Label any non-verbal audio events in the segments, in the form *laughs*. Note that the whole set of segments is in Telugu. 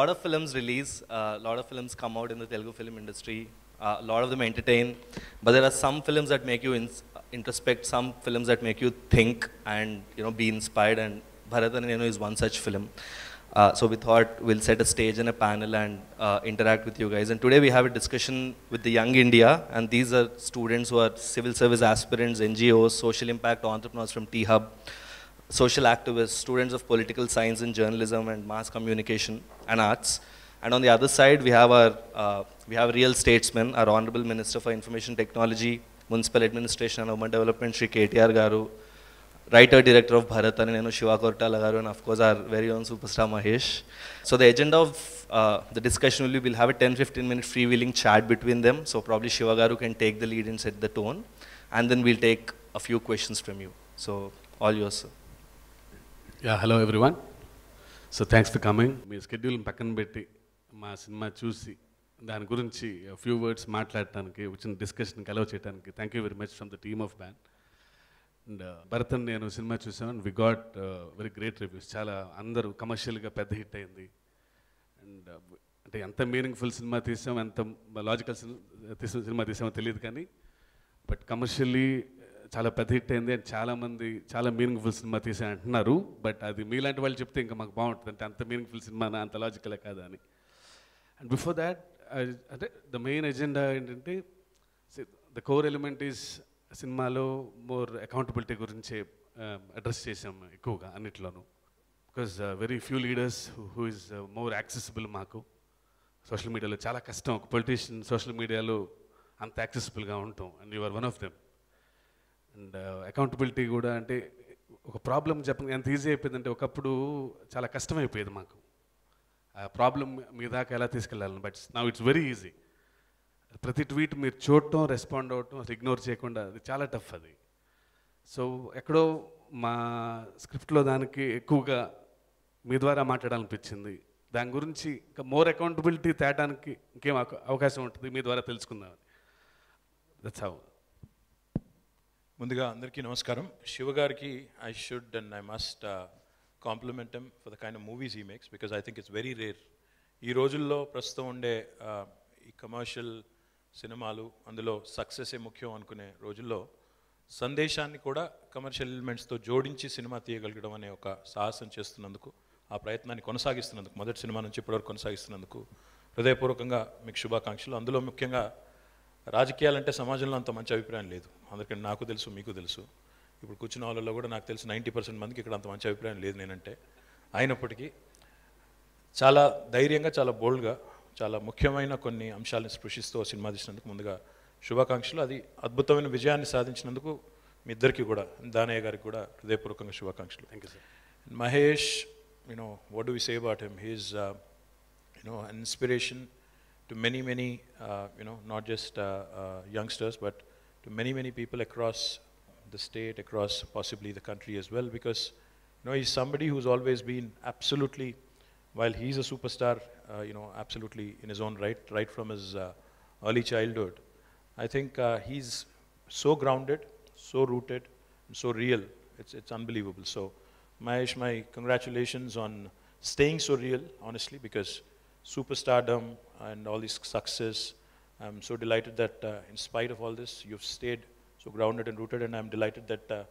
lot of films release, a lot of films come out in the Telugu film industry. Uh, a lot of them entertain, but there are some films that make you introspect, some films that make you think and you know be inspired. And Bharat is one such film. Uh, so we thought we'll set a stage and a panel and uh, interact with you guys. And today we have a discussion with the Young India, and these are students who are civil service aspirants, NGOs, social impact entrepreneurs from T Hub social activists, students of political science and journalism and mass communication and arts. And on the other side, we have our uh, we have real statesmen, our Honorable Minister for Information Technology, Municipal Administration and Urban Development, Sri KTR Garu, writer director of Bharat and Nenu Shiva Garu, and of course our very own superstar Mahesh. So the agenda of uh, the discussion will be we'll have a 10-15 minute freewheeling chat between them. So probably Shiva Garu can take the lead and set the tone, and then we'll take a few questions from you. So all yours, sir. Yeah hello everyone so thanks for coming me schedule పక్కన పెట్టి మా సినిమా చూసి దాని గురించి ఫ్యూ వర్డ్స్ మాట్లాడటానికి వచ్చిన డిస్కషన్కి అలౌ చేయడానికి thank you very much from the team of ban అండ్ భరతన్ నేను సినిమా చూసాను we got very great reviews చాలా అందరూ కమర్షియల్గా పెద్ద హిట్ అయింది. అండ్ uh, అంటే ఎంత మీనింగ్ఫుల్ సినిమా తీసాం ఎంత లాజికల్ తీసిన సినిమా తీసామో తెలియదు కానీ బట్ కమర్షియల్లీ చాలా పెద్ద హిట్ అయింది అండ్ చాలామంది చాలా మీనింగ్ఫుల్ సినిమా తీసాను అంటున్నారు. బట్ అది మీలాంటి వాళ్ళు చెప్తే ఇంకా మాకు బాగుంటుంది. అంటే అంత మీనింగ్ఫుల్ సినిమానా అంత లాజికలే కాదా అని. అండ్ బిఫోర్ దాట్ అంటే ద మెయిన్ ఎజెండా ఏంటంటే ద కోర్ ఎలిమెంట్ ఈస్ సినిమాలో మోర్ అకౌంటబిలిటీ గురించి అడ్రస్ చేసాం ఎక్కువగా అన్నిట్లోనూ. Because very few leaders who is more accessible మాకు. సోషల్ మీడియాలో చాలా కష్టం. ఒక పొలిటీషియన్ సోషల్ మీడియాలో అంత యాక్సెసిబుల్గా ఉంటాం. And you are one of them and uh, accountability కూడా అంటే ఒక ప్రాబ్లం చెప్పండి ఎంత ఈజీ అయిపోయిందంటే ఒకప్పుడు చాలా కష్టమైపోయేది మాకు. ఆ ప్రాబ్లం మీ దాకా ఎలా తీసుకెళ్ళాలని but now it's very easy ప్రతి ట్వీట్ మీరు చూడటం రెస్పాండ్ అవ్వటం అసలు ఇగ్నోర్ చేయకుండా అది చాలా టఫ్ అది. సో ఎక్కడో మా స్క్రిప్ట్లో దానికి ఎక్కువగా మీ ద్వారా మాట్లాడాలనిపించింది. దాని గురించి ఇంకా మోర్ అకౌంటబిలిటీ తేటానికి ఇంకేం అవకాశం ఉంటుంది మీ ద్వారా తెలుసుకుందామని. దట్స్ హౌ ముందుగా అందరికీ నమస్కారం. శివ గారికి I should and I must compliment them for the kind of movies ఈ makes because I think it's very rare ఈ రోజుల్లో ప్రస్తుతం ఉండే uh, ఈ కమర్షియల్ సినిమాలు అందులో సక్సెసే ముఖ్యం అనుకునే రోజుల్లో సందేశాన్ని కూడా కమర్షియల్ ఎలిమెంట్స్తో జోడించి సినిమా తీయగలగడం అనే ఒక సాహసం చేస్తున్నందుకు ఆ ప్రయత్నాన్ని కొనసాగిస్తున్నందుకు మొదటి సినిమా నుంచి ఇప్పటివరకు కొనసాగిస్తున్నందుకు హృదయపూర్వకంగా మీకు శుభాకాంక్షలు. అందులో ముఖ్యంగా రాజకీయాలంటే సమాజంలో అంత మంచి అభిప్రాయం లేదు. అందుకని నాకు తెలుసు మీకు తెలుసు. ఇప్పుడు కూర్చున్న వాళ్ళలో కూడా నాకు తెలుసు నైంటీ పర్సెంట్ మందికి ఇక్కడ అంత మంచి అభిప్రాయం లేదు నేనంటే. అయినప్పటికీ చాలా ధైర్యంగా చాలా బోల్డ్గా చాలా ముఖ్యమైన కొన్ని అంశాలను స్పృశిస్తూ ఓ సినిమా తీసినందుకు ముందుగా శుభాకాంక్షలు. అది అద్భుతమైన విజయాన్ని సాధించినందుకు మీ ఇద్దరికి కూడా దానయ్య గారికి కూడా హృదయపూర్వకంగా శుభాకాంక్షలు. Thank you sir Mahesh, you know, what do we say about him? He's, uh, to many, many, uh, you know, not just uh, uh, youngsters, but to many, many people across the state, across possibly the country as well, because, you know, he's somebody who's always been absolutely, while he's a superstar, uh, you know, absolutely in his own right, right from his uh, early childhood. I think uh, he's so grounded, so rooted, and so real. It's, it's unbelievable. So, Mahesh, my congratulations on staying so real, honestly, because superstardom and all this success, I'm so delighted that uh, in spite of all this, you've stayed so grounded and rooted, and I'm delighted that uh,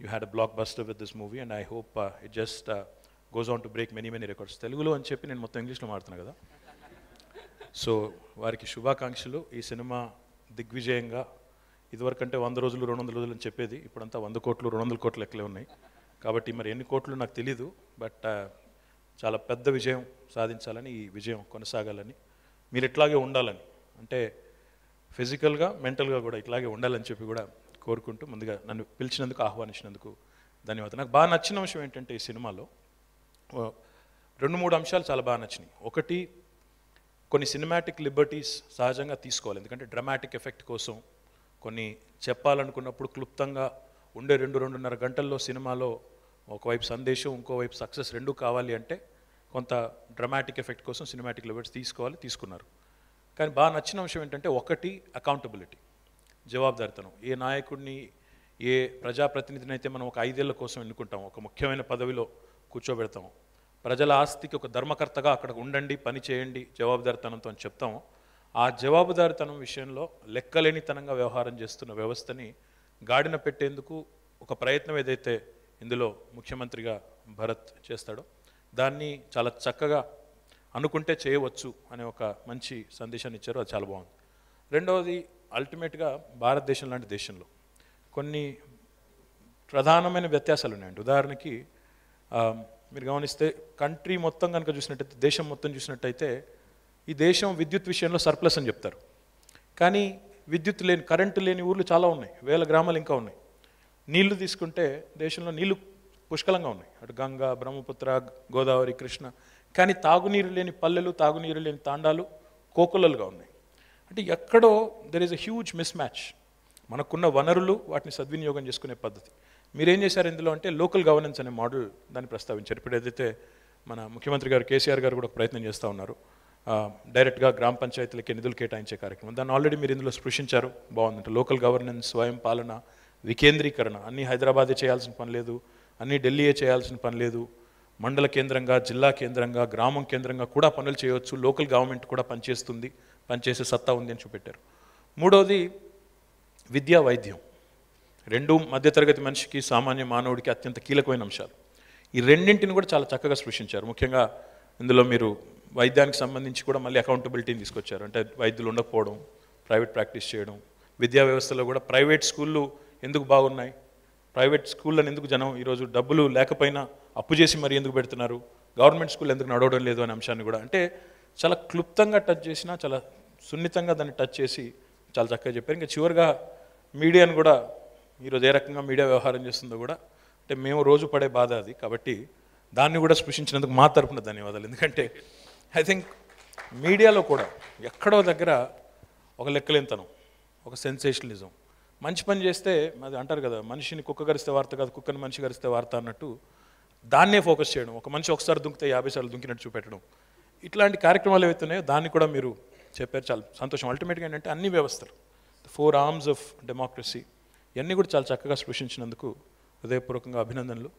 you had a blockbuster with this movie, and I hope uh, it just uh, goes on to break many, many records. తెలుగులో అని చెప్పి నేను మొత్తం ఇంగ్లీష్లో మాడుతున్నా కదా సో వారికి శుభాకాంక్షలు ఈ సినిమా దిగ్విజయంగా ఇదివరకంటే వంద రోజులు రెండు వందల రోజులు అని చెప్పేది ఇప్పుడంతా వంద కోట్లు రెండు వందల కోట్లు ఎక్కలే ఉన్నాయి కాబట్టి మరి ఎన్ని కోట్లు నాకు తెలీదు బట్ చాలా పెద్ద విజయం సాధించాలని ఈ విజయం కొనసాగాలని మీరు ఇట్లాగే ఉండాలని. అంటే ఫిజికల్గా మెంటల్గా కూడా ఇట్లాగే ఉండాలని చెప్పి కూడా కోరుకుంటూ ముందుగా నన్ను పిలిచినందుకు ఆహ్వానించినందుకు ధన్యవాదాలు. నాకు బాగా నచ్చిన అంశం ఏంటంటే ఈ సినిమాలో రెండు మూడు అంశాలు చాలా బాగా నచ్చినాయి. ఒకటి కొన్ని సినిమాటిక్ లిబర్టీస్ సహజంగా తీసుకోవాలి. ఎందుకంటే డ్రమాటిక్ ఎఫెక్ట్ కోసం కొన్ని చెప్పాలనుకున్నప్పుడు క్లుప్తంగా ఉండే రెండు రెండున్నర గంటల్లో సినిమాలో ఒకవైపు సందేశం ఇంకోవైపు సక్సెస్ రెండు కావాలి అంటే కొంత డ్రమాటిక్ ఎఫెక్ట్ కోసం సినిమాటిక్ లెవెట్స్ తీసుకోవాలి తీసుకున్నారు. కానీ బాగా నచ్చిన అంశం ఏంటంటే ఒకటి అకౌంటబిలిటీ జవాబుదారితనం. ఏ నాయకుడిని ఏ ప్రజాప్రతినిధిని అయితే మనం ఒక ఐదేళ్ళ కోసం ఎన్నుకుంటాం ఒక ముఖ్యమైన పదవిలో కూర్చోబెడతాం ప్రజల ఆస్తికి ఒక ధర్మకర్తగా అక్కడ ఉండండి పని చేయండి జవాబుదారితనంతో అని చెప్తామో ఆ జవాబుదారితనం విషయంలో లెక్కలేనితనంగా వ్యవహారం చేస్తున్న వ్యవస్థని గాడిన పెట్టేందుకు ఒక ప్రయత్నం ఏదైతే ఇందులో ముఖ్యమంత్రిగా భరత్ చేస్తాడో దాన్ని చాలా చక్కగా అనుకుంటే చేయవచ్చు అనే ఒక మంచి సందేశాన్ని ఇచ్చారు. అది చాలా బాగుంది. రెండవది అల్టిమేట్గా భారతదేశం లాంటి దేశంలో కొన్ని ప్రధానమైన వ్యత్యాసాలు ఉన్నాయండి. ఉదాహరణకి మీరు గమనిస్తే కంట్రీ మొత్తం కనుక చూసినట్టయితే దేశం మొత్తం చూసినట్టయితే ఈ దేశం విద్యుత్ విషయంలో సర్ప్లస్ అని చెప్తారు. కానీ విద్యుత్ లేని కరెంటు లేని ఊర్లు చాలా ఉన్నాయి. వేల గ్రామాలు ఇంకా ఉన్నాయి. నీళ్ళు తీసుకుంటే దేశంలో నీళ్ళు పుష్కలంగా ఉన్నాయి. అటు గంగా బ్రహ్మపుత్ర గోదావరి కృష్ణ. కానీ తాగునీరు లేని పల్లెలు తాగునీరు లేని తాండాలు కోకులలుగా ఉన్నాయి. అంటే ఎక్కడో there is a huge mismatch మనకున్న వనరులు వాటిని సద్వినియోగం చేసుకునే పద్ధతి. మీరేం చేశారు ఇందులో అంటే లోకల్ గవర్నెన్స్ అనే మోడల్ దాన్ని ప్రస్తావించారు. ఇప్పుడు ఏదైతే మన ముఖ్యమంత్రి గారు కేసీఆర్ గారు కూడా ప్రయత్నం చేస్తూ ఉన్నారు. డైరెక్ట్గా గ్రామ పంచాయతీలకి నిధులు కేటాయించే కార్యక్రమం. దాన్ని ఆల్రెడీ మీరు ఇందులో స్పృశించారు. బాగుందంటే. లోకల్ గవర్నెన్స్ స్వయం పాలన వికేంద్రీకరణ. అన్నీ హైదరాబాదే చేయాల్సిన పని లేదు. అన్నీ ఢిల్లీయే చేయాల్సిన పని లేదు. మండల కేంద్రంగా జిల్లా కేంద్రంగా గ్రామం కేంద్రంగా కూడా పనులు చేయవచ్చు. లోకల్ గవర్నమెంట్ కూడా పనిచేస్తుంది. పనిచేసే సత్తా ఉంది అని చూపెట్టారు. మూడవది విద్యా వైద్యం. రెండు మధ్యతరగతి మనిషికి సామాన్య మానవుడికి అత్యంత కీలకమైన అంశాలు. ఈ రెండింటిని కూడా చాలా చక్కగా సృష్టించారు. ముఖ్యంగా ఇందులో మీరు వైద్యానికి సంబంధించి కూడా మళ్ళీ అకౌంటబిలిటీని తీసుకొచ్చారు. అంటే వైద్యులు ఉండకపోవడం ప్రైవేట్ ప్రాక్టీస్ చేయడం విద్యా వ్యవస్థలో కూడా ప్రైవేట్ స్కూళ్ళు ఎందుకు బాగున్నాయి? ప్రైవేట్ స్కూళ్ళని ఎందుకు జనం ఈరోజు డబ్బులు లేకపోయినా అప్పు చేసి మరి ఎందుకు పెడుతున్నారు? గవర్నమెంట్ స్కూల్ ఎందుకు నడవడం లేదు అనే అంశాన్ని కూడా. అంటే చాలా క్లుప్తంగా టచ్ చేసినా చాలా సున్నితంగా దాన్ని టచ్ చేసి చాలా చక్కగా చెప్పారు. ఇంకా చివరిగా మీడియాను కూడా ఈరోజు ఏ రకంగా మీడియా వ్యవహారం చేస్తుందో కూడా అంటే మేము రోజు పడే బాధ అది. కాబట్టి దాన్ని కూడా స్పృశించినందుకు మా తరపున ధన్యవాదాలు. ఎందుకంటే ఐ థింక్ మీడియాలో కూడా ఎక్కడో దగ్గర ఒక లెక్కలేంతనం ఒక సెన్సేషనలిజం. మంచి పని చేస్తే అది అంటారు కదా మనిషిని కుక్క గరిస్తే వార్త కాదు కుక్కని మనిషి గరిస్తే వార్త అన్నట్టు దాన్నే ఫోకస్ చేయడం. ఒక మనిషి ఒకసారి దుంకితే యాభై సార్లు దుంకినట్టు చూపెట్టడం. ఇట్లాంటి కార్యక్రమాలు ఏవైతున్నాయో దాన్ని కూడా మీరు చెప్పారు చాలా సంతోషం. అల్టిమేట్గా ఏంటంటే అన్ని వ్యవస్థలు ఫోర్ ఆర్మ్స్ ఆఫ్ డెమోక్రసీ ఇవన్నీ కూడా చాలా చక్కగా స్పృశించినందుకు హృదయపూర్వకంగా అభినందనలు.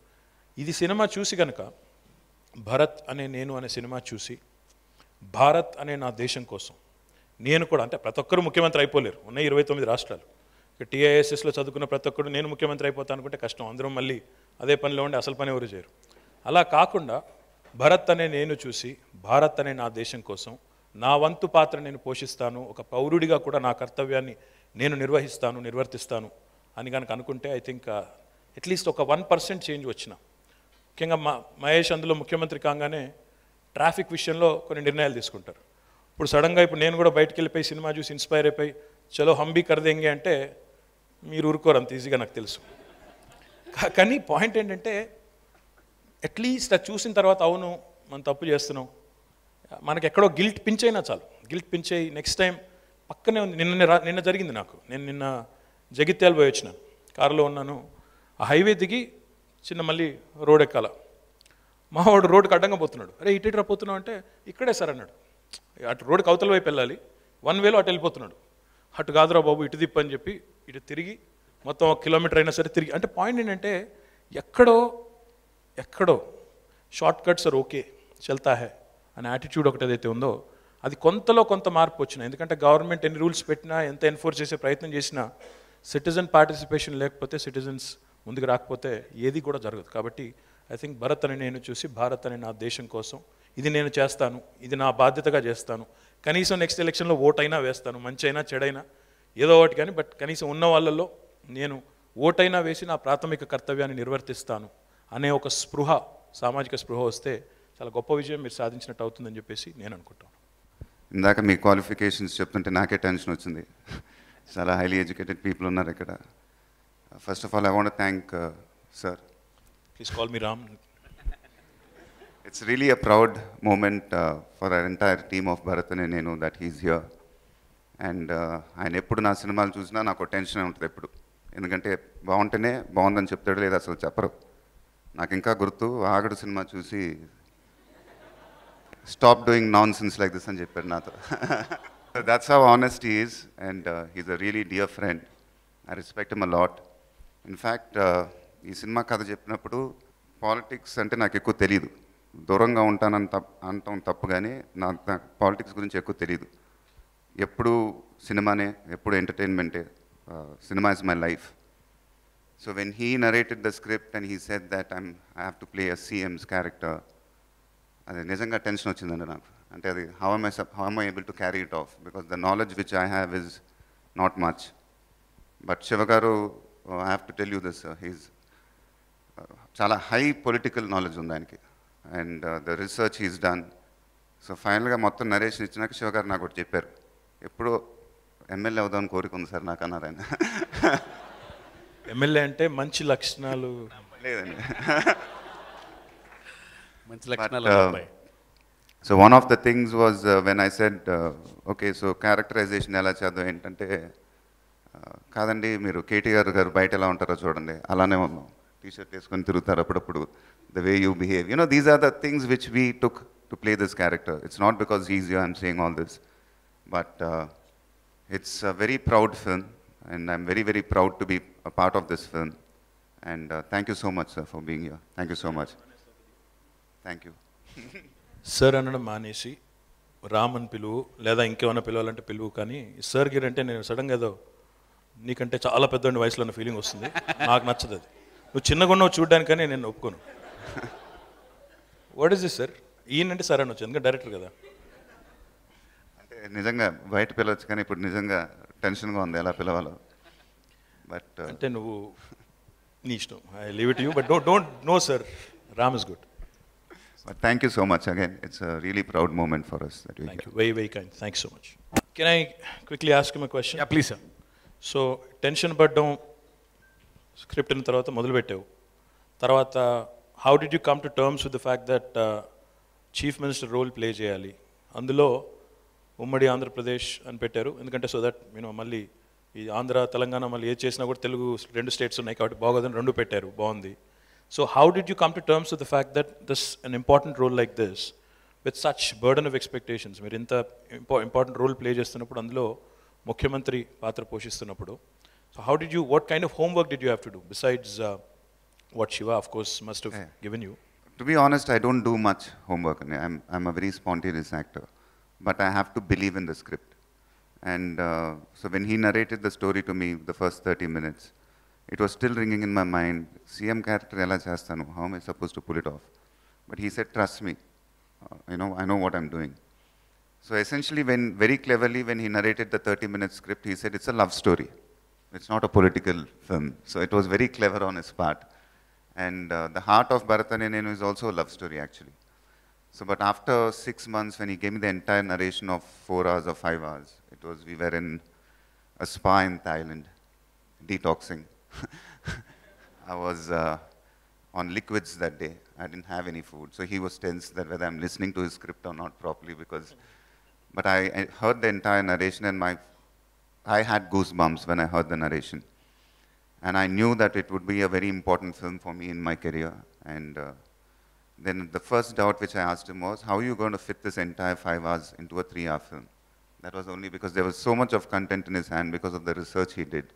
ఇది సినిమా చూసి కనుక భరత్ అనే నేను అనే సినిమా చూసి భారత్ అనే నా దేశం కోసం నేను కూడా అంటే ప్రతి ఒక్కరు ముఖ్యమంత్రి అయిపోలేరు. ఉన్న ఇరవై తొమ్మిది రాష్ట్రాలు. టీఐఎస్ఎస్లో చదువుకున్న ప్రతి ఒక్కరు నేను ముఖ్యమంత్రి అయిపోతా అనుకుంటే కష్టం. అందరూ మళ్ళీ అదే పనిలో ఉండి అసలు పని ఎవరు చేయరు. అలా కాకుండా భరత్ అనే నేను చూసి భారత్ అనే నా దేశం కోసం నా వంతు పాత్ర నేను పోషిస్తాను ఒక పౌరుడిగా కూడా నా కర్తవ్యాన్ని నేను నిర్వహిస్తాను నిర్వర్తిస్తాను అని కనుక అనుకుంటే ఐ థింక్ అట్లీస్ట్ ఒక వన్ పర్సెంట్ చేంజ్ వచ్చిన. ముఖ్యంగా మా మహేష్ అందులో ముఖ్యమంత్రి కాగానే ట్రాఫిక్ విషయంలో కొన్ని నిర్ణయాలు తీసుకుంటారు. ఇప్పుడు సడన్గా ఇప్పుడు నేను కూడా బయటకు వెళ్ళిపోయి సినిమా చూసి ఇన్స్పైర్ అయిపోయి చలో హంబీ కరదేంగి అంటే మీరు ఊరుకోరు అంత ఈజీగా నాకు తెలుసు. కానీ పాయింట్ ఏంటంటే అట్లీస్ట్ అది చూసిన తర్వాత అవును మనం తప్పు చేస్తున్నాం. మనకి ఎక్కడో గిల్ట్ పించ్ అయినా చాలు. గిల్ట్ పించ్ అయ్యి నెక్స్ట్ టైం పక్కనే ఉంది. నిన్న నిన్న జరిగింది నాకు. నేను నిన్న జగిత్యాల పోయి వచ్చినాను కారులో ఉన్నాను. ఆ హైవే దిగి చిన్న మళ్ళీ రోడ్ ఎక్కాల. మా వాడు రోడ్డుకి అడ్డంగా పోతున్నాడు. అరే ఇటు ఇటు పోతున్నావు అంటే ఇక్కడే సార్ అన్నాడు. అటు రోడ్డుకి అవతల వైపు వెళ్ళాలి. వన్ వేలో అటు వెళ్ళిపోతున్నాడు. అటు కాదురా బాబు ఇటు తిప్పు చెప్పి ఇటు తిరిగి మొత్తం ఒక కిలోమీటర్ అయినా సరే తిరిగి. అంటే పాయింట్ ఏంటంటే ఎక్కడో ఎక్కడో షార్ట్ కట్స్ ఆర్ ఓకే చెల్తా హే అనే యాటిట్యూడ్ ఒకటి ఏదైతే ఉందో అది కొంతలో కొంత మార్పు వచ్చినాయి ఎందుకంటే గవర్నమెంట్ ఎన్ని రూల్స్ పెట్టినా ఎంత ఎన్ఫోర్స్ చేసే ప్రయత్నం చేసినా సిటిజన్ పార్టిసిపేషన్ లేకపోతే సిటిజన్స్ ముందుకు రాకపోతే ఏది కూడా జరగదు. కాబట్టి ఐ థింక్ భరత్ అని నేను చూసి భారత్ అనే నా దేశం కోసం ఇది నేను చేస్తాను ఇది నా బాధ్యతగా చేస్తాను. కనీసం నెక్స్ట్ ఎలక్షన్లో ఓటైనా వేస్తాను మంచి అయినా చెడైనా. ఏదో ఒకటి కానీ బట్ కనీసం ఉన్న వాళ్ళల్లో నేను ఓటైనా వేసి నా ప్రాథమిక కర్తవ్యాన్ని నిర్వర్తిస్తాను అనే ఒక స్పృహ సామాజిక స్పృహ వస్తే చాలా గొప్ప విజయం మీరు సాధించినట్టు అవుతుందని చెప్పేసి నేను అనుకుంటాను ఇందాక మీ క్వాలిఫికేషన్స్ చెప్తుంటే నాకే టెన్షన్ వచ్చింది. చాలా హైలీ ఎడ్యుకేటెడ్ పీపుల్ ఉన్నారు ఇక్కడ. First of all I want thank sir please call me Ram it's really a proud moment for entire team of Bharat అనే నేను దట్ హీస్ హియర్ అండ్ ఆయన ఎప్పుడు నా సినిమాలు చూసినా నాకు టెన్షన్ ఉంటుంది ఎప్పుడు. ఎందుకంటే బాగుంటేనే బాగుందని చెప్తాడు లేదా అసలు చెప్పరు. నాకు ఇంకా గుర్తు ఆగడు సినిమా చూసి stop doing nonsense like this అని చెప్పాడు నాతో. That's how honest is and he's a really dear friend I respect them a lot in fact ఈ సినిమా కథ చెప్పినప్పుడు పాలిటిక్స్ అంటే నాకు ఎక్కువ తెలియదు దూరంగా ఉంటానని తప్ప అంటాం తప్పు కానీ నాకు పాలిటిక్స్ గురించి ఎక్కువ తెలియదు ఎప్పుడు సినిమానే ఎప్పుడు ఎంటర్టైన్మెంటే cinema is my life. So when he narrated the script and he said that I'm I have to play a CM's character అది నిజంగా టెన్షన్ వచ్చిందండి నాకు. అంటే అది how am I how am I able to carry it off because the knowledge which I have is not much but శివగారు I have to tell you this he's చాలా హై పొలిటికల్ నాలెడ్జ్ ఉంది ఆయనకి. And the research he's done so ఫైనల్గా మొత్తం నరేషన్ ఇచ్చినాక శివగారు నాకు ఒకటి చెప్పారు. ఎప్పుడో ఎమ్మెల్యే అవుదామని కోరిక ఉంది సార్ నాకు అన్నారు ఆయన. ఎమ్మెల్యే అంటే మంచి లక్షణాలు. లేదండి. మంచి లక్షణాలు so one of the things was when I said okay so characterization ఎలా చేద్దాం ఏంటంటే uh, కాదండి మీరు కేటీఆర్ గారు బయట ఎలా ఉంటారో చూడండి. అలానే ఉన్నాం. టీ షర్ట్ వేసుకొని తిరుగుతారు అప్పుడప్పుడు. The way you behave you know these are the things which we took to play this character it's not because is you I'm saying all this but it's a very proud film and I'm very very proud to be a part of this film and thank you so much sir for being your thank you so much thank you sir అనడం మానేసి రామ్ అని పిలువు లేదా ఇంకేమైనా పిలవాలంటే పిలువు కానీ సార్ గిర్ అంటే నేను సడన్గా ఏదో నీకంటే చాలా పెద్ద వయసులో ఉన్న ఫీలింగ్ వస్తుంది. నాకు నచ్చదు అది. నువ్వు చిన్నగా ఉన్నావు చూడడానికని నేను ఒప్పుకోను. వాట్ ఇస్ దిస్ సార్ ఈయనంటే సార్ అనొచ్చు ఎందుకంటే డైరెక్టర్ కదా. నిజంగా బయట పిలవచ్చు కానీ ఇప్పుడు నిజంగా టెన్షన్గా ఉంది ఎలా పిలవాలో. బట్ అంటే నువ్వు నీ ఇష్టం. I leave it you but don't don't no sir Ram is good but thank you so much again it's really proud moment for us that thank you very very kind thank so much can I quickly ask my question please sir so tension పడ్డం స్క్రిప్ట్ అయిన తర్వాత మొదలుపెట్టావు తర్వాత how did you come to terms with the fact that chief minister role play చేయాలి? అందులో ఉమ్మడి ఆంధ్రప్రదేశ్ అని పెట్టారు. ఎందుకంటే సో దట్ యూనో మళ్ళీ ఈ ఆంధ్ర తెలంగాణ మళ్ళీ ఏది చేసినా కూడా తెలుగు రెండు స్టేట్స్ ఉన్నాయి కాబట్టి బాగోదని రెండు పెట్టారు. బాగుంది. So how did you come to terms with the fact that this an important role like this with such burden of expectations మీరు ఇంత ఇంపా ఇంపార్టెంట్ రోల్ ప్లే చేస్తున్నప్పుడు అందులో ముఖ్యమంత్రి పాత్ర పోషిస్తున్నప్పుడు so how did you what kind of homework did you have to do besides what Siva of course must. Given you to be honest I don't do much homework I'm I'm a very spontaneous actor but I have to believe in the script. And uh, so when he narrated the story to me, the first 30 minutes, it was still ringing in my mind, CM character ela chastanu, how am I supposed to pull it off? But he said, trust me, uh, you know, I know what I'm doing. So essentially, when very cleverly, when he narrated the 30-minute script, he said, it's a love story. It's not a political film. So it was very clever on his part. And uh, the heart of Bharatanayanenu is also a love story, actually. So, but after six months, when he gave me the entire narration of four hours or five hours, it was we were in a spa in Thailand, detoxing. *laughs* I was uh, on liquids that day. I didn't have any food. So he was tense that whether I'm listening to his script or not properly because, but I, I heard the entire narration and my, I had goosebumps when I heard the narration. And I knew that it would be a very important film for me in my career. And uh, then the first doubt which I asked him was, how are you going to fit this entire five hours into a three hour film? That was only because there was so much of content in his hand because of the research he did.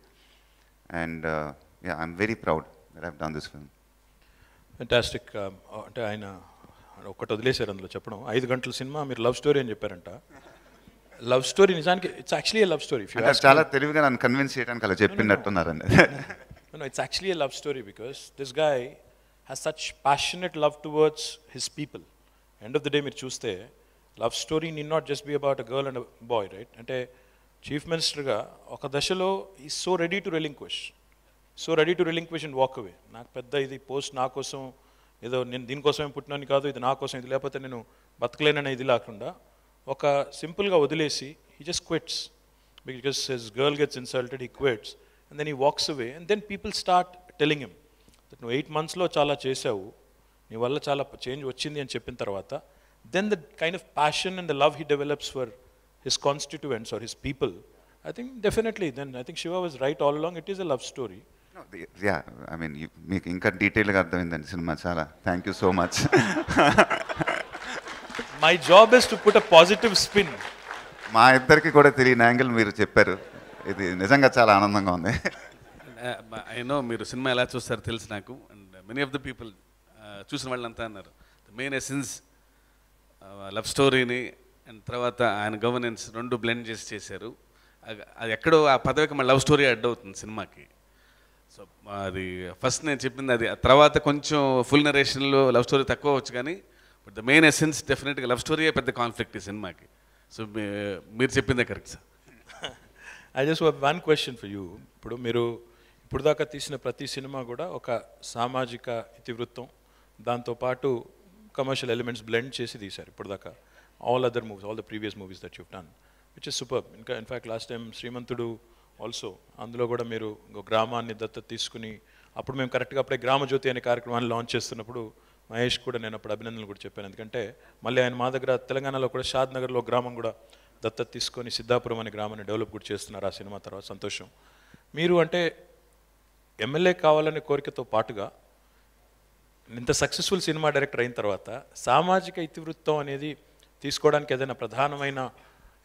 And uh, yeah, I'm very proud that I've done this film. Fantastic అంటే ఆయన ఒక్కటి వదిలేశారు అందులో చెప్పడం ఐదు గంటల సినిమా మీరు లవ్ స్టోరీ అని చెప్పారంట లవ్ స్టోరీ నిజానికి it's actually a love story అంటే చాలా తెలివిగా నన్ను కన్విన్స్ చేయడానికి అలా చెప్పినట్టున్నారండి No, no, it's actually a love story because this guy has such passionate love towards his people. End of the day, మీరు చూస్తే love story need not just be about a girl and a boy, right? అంటే చీఫ్ మినిస్టర్గా ఒక దశలో ఈ so ready to relinquish so ready to relinquish and walk away నాకు పెద్ద ఇది పోస్ట్ నా కోసం ఏదో నేను దీనికోసమే పుట్టినాను కాదు ఇది నా కోసం ఇది లేకపోతే నేను బతకలేననే ఇది లేకుండా ఒక సింపుల్గా వదిలేసి he just quits because his girl gets insulted he quits and then he walks away and then people start telling him that నువ్వు ఎయిట్ మంత్స్లో చాలా చేసావు నీ వల్ల చాలా చేంజ్ వచ్చింది అని చెప్పిన తర్వాత then the kind of passion and the love he develops for his constituents or his people I think definitely then I think Siva was right all along it is a love story yeah I mean మీకు ఇంకా డీటెయిల్గా అర్థమైందండి సినిమా చాలా. Thank you so much my job is to put a positive spin మా ఇద్దరికి కూడా తెలియని యాంగిల్ మీరు చెప్పారు. ఇది నిజంగా చాలా ఆనందంగా ఉంది. Uh, ఐ మీరు సినిమా ఎలా చూస్తారో తెలుసు నాకు. And many of the people చూసిన వాళ్ళంతా అన్నారు. మెయిన్ ఎసెన్స్ లవ్ స్టోరీని అండ్ తర్వాత ఆయన గవర్నెన్స్ రెండు బ్లెండ్ చేసి చేశారు. అది- ఎక్కడో ఆ పదవికి మన లవ్ స్టోరీ అడ్డు అవుతుంది సినిమాకి. సో అది ఫస్ట్ నేను చెప్పింది అది. తర్వాత కొంచెం ఫుల్ నరేషన్లో లవ్ స్టోరీ తక్కువ వచ్చు కానీ బట్ ద మెయిన్ ఎసెన్స్ డెఫినెట్గా లవ్ స్టోరీయే పెద్ద కాన్ఫ్లిక్ట్ ఈ సినిమాకి. సో మీరు చెప్పిందే correct sir I just one question for you ఇప్పుడు మీరు ఇప్పుడు దాకా తీసిన ప్రతి సినిమా కూడా ఒక సామాజిక ఇతివృత్తం. దాంతోపాటు కమర్షియల్ ఎలిమెంట్స్ బ్లెండ్ చేసి తీశారు ఇప్పుడు దాకా all other movies all the previous movies that you've done which is super ఇంకా in fact last time Srimanthudu also అందులో కూడా మీరు గ్రామాన్ని దత్త తీసుకుని అప్పుడు మేము కరెక్ట్గా అప్పుడే గ్రామజ్యోతి అనే కార్యక్రమాన్ని లాంచ్ చేస్తున్నప్పుడు మహేష్ కూడా నేను అప్పుడు అభినందనలు కూడా చెప్పాను. ఎందుకంటే మళ్ళీ ఆయన మా దగ్గర తెలంగాణలో కూడా షాద్ నగర్లో గ్రామం కూడా దత్తత తీసుకొని సిద్ధాపురం అనే గ్రామాన్ని డెవలప్ కూడా చేస్తున్నారు ఆ సినిమా తర్వాత సంతోషం. మీరు అంటే ఎమ్మెల్యే కావాలనే కోరికతో పాటుగా ఇంత సక్సెస్ఫుల్ సినిమా డైరెక్టర్ అయిన తర్వాత సామాజిక ఇతివృత్తం అనేది తీసుకోవడానికి ఏదైనా ప్రధానమైన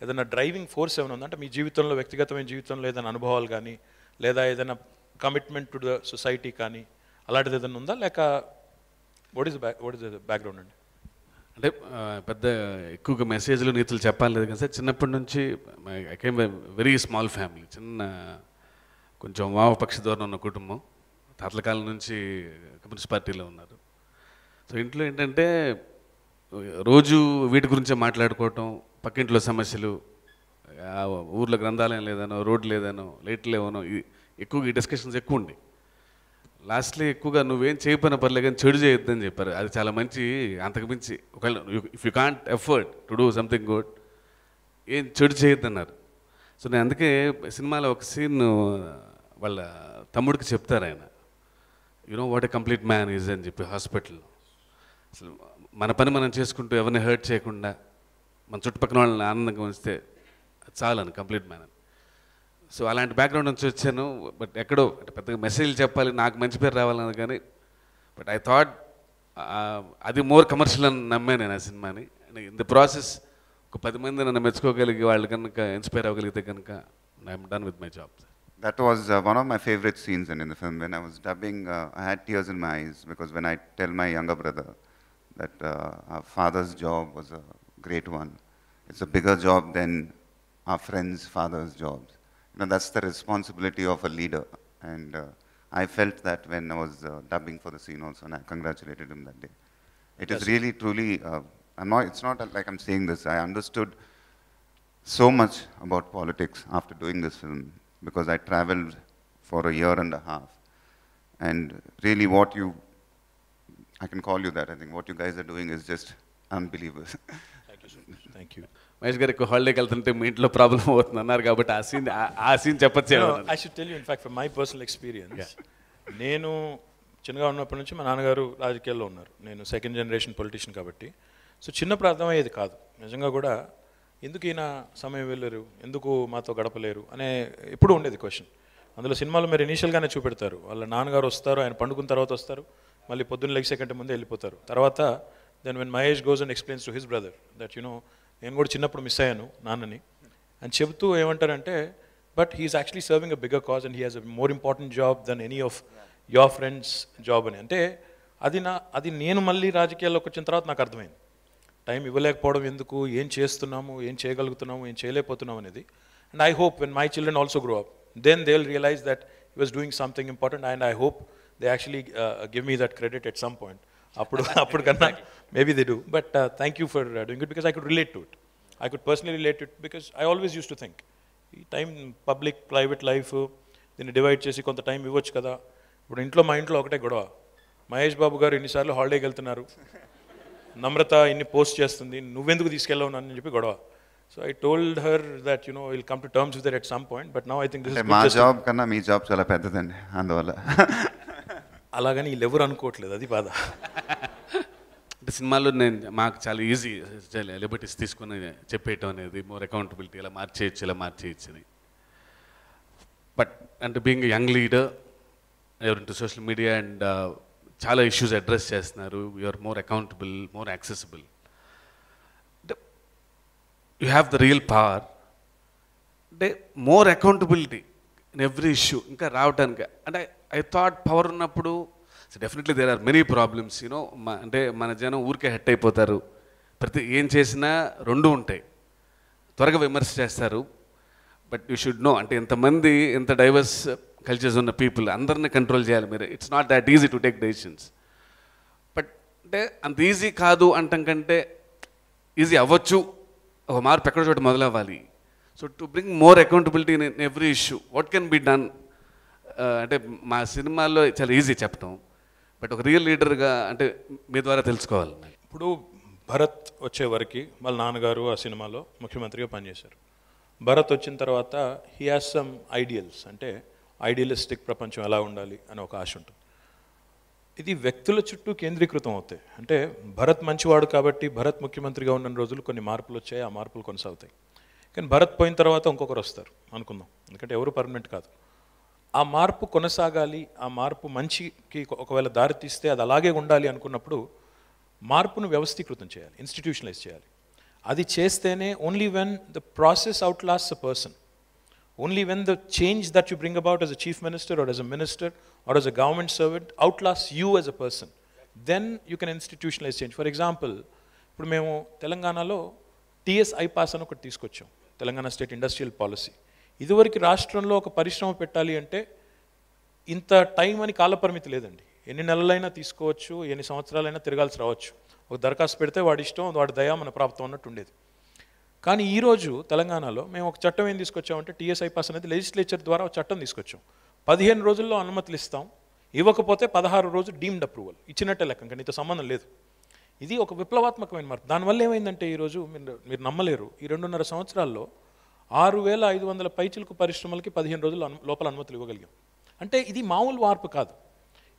ఏదైనా డ్రైవింగ్ ఫోర్స్ ఏమైనా ఉందా? అంటే మీ జీవితంలో వ్యక్తిగతమైన జీవితంలో ఏదైనా అనుభవాలు కానీ లేదా ఏదైనా కమిట్మెంట్ టు ద సొసైటీ కానీ అలాంటిది ఏదైనా ఉందా? లేక what is back what is background అండి? అంటే పెద్ద ఎక్కువగా మెసేజ్లు నీతులు చెప్పాలి లేదు కానీ సార్ చిన్నప్పటి నుంచి I came very small family చిన్న కొంచెం వామపక్ష ధోరణి ఉన్న కుటుంబం. తాతలకాలం నుంచి కమ్యూనిస్ట్ పార్టీలో ఉన్నారు. సో ఇంట్లో ఏంటంటే రోజు వీటి గురించే మాట్లాడుకోవటం పక్కింట్లో సమస్యలు ఊర్లో గ్రంథాలయం లేదనో రోడ్డు లేదనో లైట్ లేవనో ఎక్కువగా ఈ డిస్కషన్స్ ఎక్కువ ఉండే. లాస్ట్లో ఎక్కువగా నువ్వేం చేయకపోయినా పర్లేదు కానీ చెడు చేయొద్దని చెప్పారు. అది చాలా మంచి అంతకుమించి ఒకవేళ if you can't effort to do something good ఏం చెడు చేయొద్దన్నారు. సో నేను అందుకే సినిమాలో ఒక సీన్ వాళ్ళ తమ్ముడికి చెప్తారు ఆయన. You know what a complete man is అని చెప్పి హాస్పిటల్లో. అసలు మన పని మనం చేసుకుంటూ ఎవరిని హర్ట్ చేయకుండా మన చుట్టుపక్కల వాళ్ళని ఆనందంగా ఉంచితే చాలని కంప్లీట్ మ్యాన్ అని. సో అలాంటి బ్యాక్గ్రౌండ్ నుంచి వచ్చాను. బట్ ఎక్కడో అంటే పెద్దగా మెసేజ్లు చెప్పాలి నాకు మంచి పేరు రావాలన్నది కానీ బట్ ఐ థాట్ అది మోర్ కమర్షియల్ అని నమ్మాను నేను ఆ సినిమాని. ఇన్ ది ప్రాసెస్ ఒక పది మంది నన్ను మెచ్చుకోగలిగి వాళ్ళు కనుక ఇన్స్పైర్ అవ్వగలిగితే కనుక I'm done with my job That was uh, one of my favorite scenes in, in the film. When I was dubbing, uh, I had tears in my eyes because when I tell my younger brother that uh, our father's job was a great one, it's a bigger job than our friends' father's jobs. You know, that's the responsibility of a leader. And uh, I felt that when I was uh, dubbing for the scene also, and I congratulated him that day. It is Yes. really, truly, uh, I'm not, it's not like I'm saying this. I understood so much about politics after doing this film because I traveled for a year and a half. And really, what you, I can call you that, I think what you guys are doing is just unbelievable. Thank you so much thank you Mahesh garu ఎక్కువ హాలిడేకి వెళ్తుంటే మీ ఇంట్లో ప్రాబ్లం అవుతుంది అన్నారు కాబట్టి ఆ సీన్ ఆ సీన్ చెప్పచ్చు I should tell you in fact for my personal experience నేను చిన్నగా ఉన్నప్పటి నుంచి మా నాన్నగారు రాజకీయాల్లో ఉన్నారు. నేను సెకండ్ జనరేషన్ పొలిటీషియన్ కాబట్టి. సో చిన్నప్పుడు అర్థమయ్యేది కాదు. నిజంగా కూడా ఎందుకు ఈయన సమయం వెళ్ళరు? ఎందుకు మాతో గడపలేరు? అనే ఎప్పుడు ఉండేది క్వశ్చన్ అందులో సినిమాలు మీరు ఇనీషియల్గానే చూపెడతారు. వాళ్ళ నాన్నగారు వస్తారు ఆయన పండుకున్న తర్వాత వస్తారు మళ్ళీ పొద్దున్న లెగ్సే కంటే ముందే వెళ్ళిపోతారు. తర్వాత then when Mahesh goes and explains to his brother that you know నేను కూడా చిన్నప్పుడు మిస్ అయ్యాను నాన్నని అని చెబుతూ ఏమంటారంటే but he is actually serving a bigger cause and he has a more important job then any of your friends job అని. అంటే అది నా అది నేను మళ్ళీ రాజకీయాల్లోకి వచ్చిన తర్వాత నాకు అర్థమైంది. టైం ఇవ్వలేకపోవడం ఎందుకు? ఏం చేస్తున్నాము? ఏం చేయగలుగుతున్నాము? ఏం చేయలేకపోతున్నాము అనేది. And I hope when my children also grow up then they will realise that he was doing something important and I hope they actually give me that credit at some point అప్పుడు అప్పుడు కన్నా maybe they do but thank you for doing it because I could relate to it I could personally relate it because I always use to think ఈ టైం పబ్లిక్ ప్రైవేట్ లైఫ్ దీన్ని డివైడ్ చేసి కొంత టైం ఇవ్వచ్చు కదా? ఇప్పుడు ఇంట్లో మా ఇంట్లో ఒకటే గొడవ. మహేష్ బాబు గారు ఎన్నిసార్లు హాలిడేకి వెళ్తున్నారు? నమ్రత ఇన్ని పోస్ట్ చేస్తుంది నువ్వెందుకు తీసుకెళ్ళవు నన్ను చెప్పి గొడవ. So I told her that you know will come to terms with at some point but now I think మా జాబ్ కన్నా మీ జాబ్ చాలా పెద్దదండి అందువల్ల. అలాగని వీళ్ళు ఎవరు అనుకోవట్లేదు అది బాధ. అంటే సినిమాలో నేను మాకు చాలా ఈజీ లిబర్టీస్ తీసుకుని చెప్పేయటం అనేది మోర్ అకౌంటబిలిటీ ఇలా మార్చేయచ్చు ఇలా మార్చేయచ్చు అని. బట్ అంటే బీయింగ్ యంగ్ లీడర్ ఎవరింటూ సోషల్ మీడియా అండ్ చాలా ఇష్యూస్ అడ్రస్ చేస్తున్నారు. You're more accountable more accessible you have the real power అంటే more accountability in every issue ఇంకా రావటానికి. అంటే ఐ థాట్ పవర్ ఉన్నప్పుడు definitely there are many problems you know అంటే మన జనం ఊరికే హెట్ అయిపోతారు. ప్రతి ఏం చేసినా రెండు ఉంటాయి. త్వరగా విమర్శ చేస్తారు. బట్ యూ షుడ్ నో అంటే ఇంతమంది ఇంత డైవర్స్ కల్చర్స్ ఉన్న పీపుల్ అందరిని కంట్రోల్ చేయాలి. మీరు it's not that easy to take decisions but అంటే అంత ఈజీ కాదు అంటాం కంటే ఈజీ అవ్వచ్చు. ఒక మార్పు ఎక్కడ చోట మొదలవ్వాలి. So to bring more accountability in every issue what can be done అంటే మా సినిమాల్లో చాలా ఈజీ చెప్పడం బట్ ఒక రియల్ లీడర్గా అంటే మీ ద్వారా తెలుసుకోవాలి. ఇప్పుడు భరత్ వచ్చే వరకు వాళ్ళ నాన్నగారు ఆ సినిమాలో ముఖ్యమంత్రిగా పనిచేశారు. భరత్ వచ్చిన తర్వాత హీ హాస్ సమ్ ఐడియల్స్ అంటే ఐడియలిస్టిక్ ప్రపంచం ఎలా ఉండాలి అని ఒక ఆశ ఉంటుంది. ఇది వ్యక్తుల చుట్టూ కేంద్రీకృతం అవుతాయి. అంటే భరత్ మంచివాడు కాబట్టి భరత్ ముఖ్యమంత్రిగా ఉన్న రోజులు కొన్ని మార్పులు వచ్చాయి ఆ మార్పులు కొనసాగుతాయి. కానీ భరత్ పోయిన తర్వాత ఇంకొకరు వస్తారు అనుకుందాం. ఎందుకంటే ఎవరు పర్మనెంట్ కాదు. ఆ మార్పు కొనసాగాలి ఆ మార్పు మంచికి ఒకవేళ దారి తీస్తే అది అలాగే ఉండాలి అనుకున్నప్పుడు మార్పును వ్యవస్థీకృతం చేయాలి ఇన్స్టిట్యూషనలైజ్ చేయాలి. అది చేస్తేనే only when the process outlast a person only when the change that you bring about as a chief minister or as a minister or as a government servant outlast you as a person then you can institutionalise change for example ఇప్పుడు మేము తెలంగాణలో టీఎస్ ఐపాస్ అని ఒకటి తీసుకొచ్చాం తెలంగాణ స్టేట్ ఇండస్ట్రియల్ పాలసీ ఇదివరకు రాష్ట్రంలో ఒక పరిశ్రమ పెట్టాలి అంటే ఇంత టైం అని కాలపరిమితి లేదండి. ఎన్ని నెలలైనా తీసుకోవచ్చు ఎన్ని సంవత్సరాలైనా తిరగాల్సి రావచ్చు. ఒక దరఖాస్తు పెడితే వాడి ఇష్టం వాడి దయా మన ప్రాప్తం అన్నట్టు ఉండేది. కానీ ఈరోజు తెలంగాణలో మేము ఒక చట్టం ఏం తీసుకొచ్చామంటే టీఎస్ఐ పాస్ అనేది లెజిస్లేచర్ ద్వారా ఒక చట్టం తీసుకొచ్చాం. పదిహేను రోజుల్లో అనుమతులు ఇస్తాం. ఇవ్వకపోతే పదహారు రోజు డీమ్డ్ అప్రూవల్ ఇచ్చినట్టే లెక్క ఇంకా నీతో సంబంధం లేదు. ఇది ఒక విప్లవాత్మకమైన మార్పు. దానివల్ల ఏమైందంటే ఈరోజు మీరు మీరు నమ్మలేరు. ఈ రెండున్నర సంవత్సరాల్లో ఆరు వేల ఐదు వందల పైచిలకు పరిశ్రమలకి పదిహేను రోజులు అను లోపల అనుమతులు ఇవ్వగలిగాం. అంటే ఇది మామూలు మార్పు కాదు.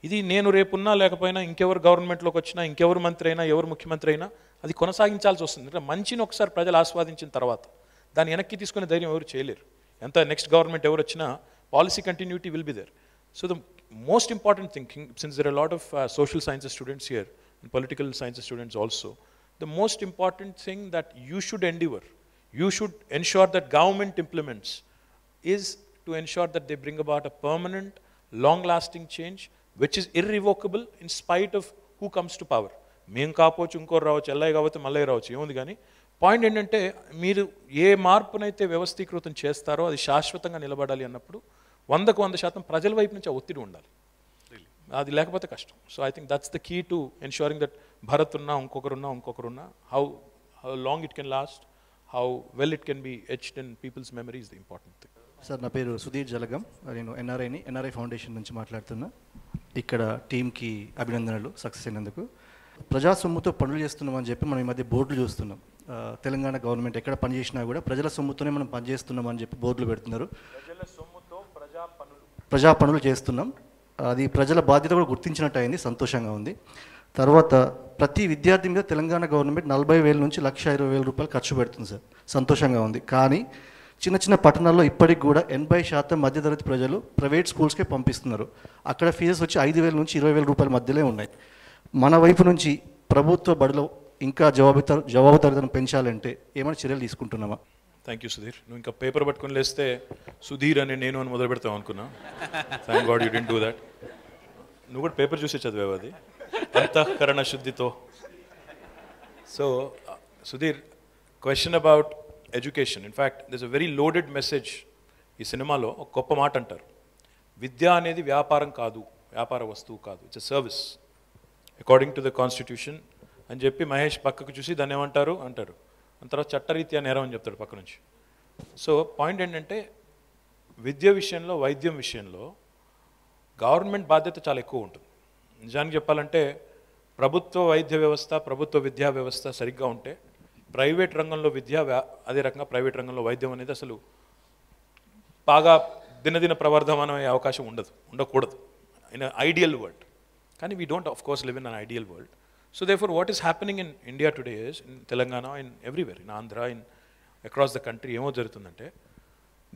ఇది నేను రేపున్నా లేకపోయినా ఇంకెవరు గవర్నమెంట్లోకి వచ్చినా ఇంకెవరు మంత్రి అయినా ఎవరు ముఖ్యమంత్రి అయినా అది కొనసాగించాల్సి వస్తుంది. అంటే మంచిని ఒకసారి ప్రజలు ఆస్వాదించిన తర్వాత దాన్ని వెనక్కి తీసుకునే ధైర్యం ఎవరు చేయలేరు. ఎంత నెక్స్ట్ గవర్నమెంట్ ఎవరు వచ్చినా policy continuity will be there so the most important thinking since there lot of social sciences students here and political sciences students also the most important thing that you should endeavour you should ensure that government implements is to ensure that they bring about a permanent, long lasting change which is irrevocable in spite of who comes to power. మేము కాపోవచ్చు ఇంకోరు రావచ్చు ఎల్లయ్య కావచ్చు మల్లయ్య రావచ్చు ఏముంది కానీ? పాయింట్ ఏంటంటే మీరు ఏ మార్పునైతే వ్యవస్థీకృతం చేస్తారో అది శాశ్వతంగా నిలబడాలి అన్నప్పుడు వందకు వంద శాతం ప్రజల వైపు నుంచి ఆ ఒత్తిడి ఉండాలి. అది లేకపోతే కష్టం. So I think that's the key to ensuring that Bharat ఉన్నా ఇంకొకరున్నా ఇంకొకరున్నా how how long it can last how well it can be etched in people's memory is the important thing sir నా పేరు సుధీర్ జలగం. నేను ఎన్ఆర్ఐని ఎన్ఆర్ఐ ఫౌండేషన్ నుంచి మాట్లాడుతున్నా. ఇక్కడ టీంకి అభినందనలు సక్సెస్ అయినందుకు. ప్రజా సొమ్ముతో పనులు చేస్తున్నామని చెప్పి మనం ఈ మధ్య బోర్డులు చూస్తున్నాం. తెలంగాణ గవర్నమెంట్ ఎక్కడ పని చేసినా కూడా ప్రజల సొమ్ముతోనే మనం పని చేస్తున్నామని చెప్పి బోర్డులు పెడుతున్నారు. ప్రజల సొమ్ముతో ప్రజా పనులు. ప్రజా పనులు చేస్తున్నాం. అది ప్రజల బాధ్యత కూడా గుర్తించినట్టు అయింది సంతోషంగా ఉంది. తర్వాత ప్రతి విద్యార్థి మీద తెలంగాణ గవర్నమెంట్ నలభై వేల నుంచి లక్ష ఇరవై వేల రూపాయలు ఖర్చు పెడుతుంది సార్. సంతోషంగా ఉంది. కానీ చిన్న చిన్న పట్టణాల్లో ఇప్పటికి కూడా ఎనభై శాతం మధ్యతరగతి ప్రజలు ప్రైవేట్ స్కూల్స్కే పంపిస్తున్నారు. అక్కడ ఫీజెస్ వచ్చి ఐదు వేల నుంచి ఇరవై వేల రూపాయల మధ్యలో ఉన్నాయి. మన వైపు నుంచి ప్రభుత్వ బడిలో ఇంకా జవాబుదార జవాబుదారితనం పెంచాలంటే ఏమైనా చర్యలు తీసుకుంటున్నామా థ్యాంక్ యూ సుధీర్. నువ్వు ఇంకా పేపర్ పట్టుకొని లేస్తే సుధీర్ అని నేను అని మొదలు పెడతావు అనుకున్నా. Thank god you didn't do that నువ్వు కూడా పేపర్ చూసి చదివావు అది? అంతఃకరణ శుద్ధితో. So uh, Sudheer question about education in fact this a very loaded message ఈ సినిమాలో ఒక గొప్ప మాట అంటారు. విద్య అనేది వ్యాపారం కాదు వ్యాపార వస్తువు కాదు. It's a service according to the constitution అని చెప్పి మహేష్ పక్కకు చూసి దాన్ని ఏమంటారు? అంటారు. అంత తర్వాత చట్టరీత్యా నేరం అని చెప్తాడు పక్క నుంచి. సో పాయింట్ ఏంటంటే విద్య విషయంలో వైద్యం విషయంలో గవర్నమెంట్ బాధ్యత చాలా ఎక్కువ ఉంటుంది. నిజానికి చెప్పాలంటే ప్రభుత్వ వైద్య వ్యవస్థ ప్రభుత్వ విద్యా వ్యవస్థ సరిగ్గా ఉంటే ప్రైవేట్ రంగంలో విద్య అదే రకంగా ప్రైవేట్ రంగంలో వైద్యం అనేది అసలు బాగా దినదిన ప్రవర్ధమానం అయ్యే అవకాశం ఉండదు ఉండకూడదు. ఇన్ ఐడియల్ వరల్డ్ కానీ we don't of course live in an ideal world so they for what is happening in India today is in Telangana in everywhere in Andhra in across the country ఏమో జరుగుతుందంటే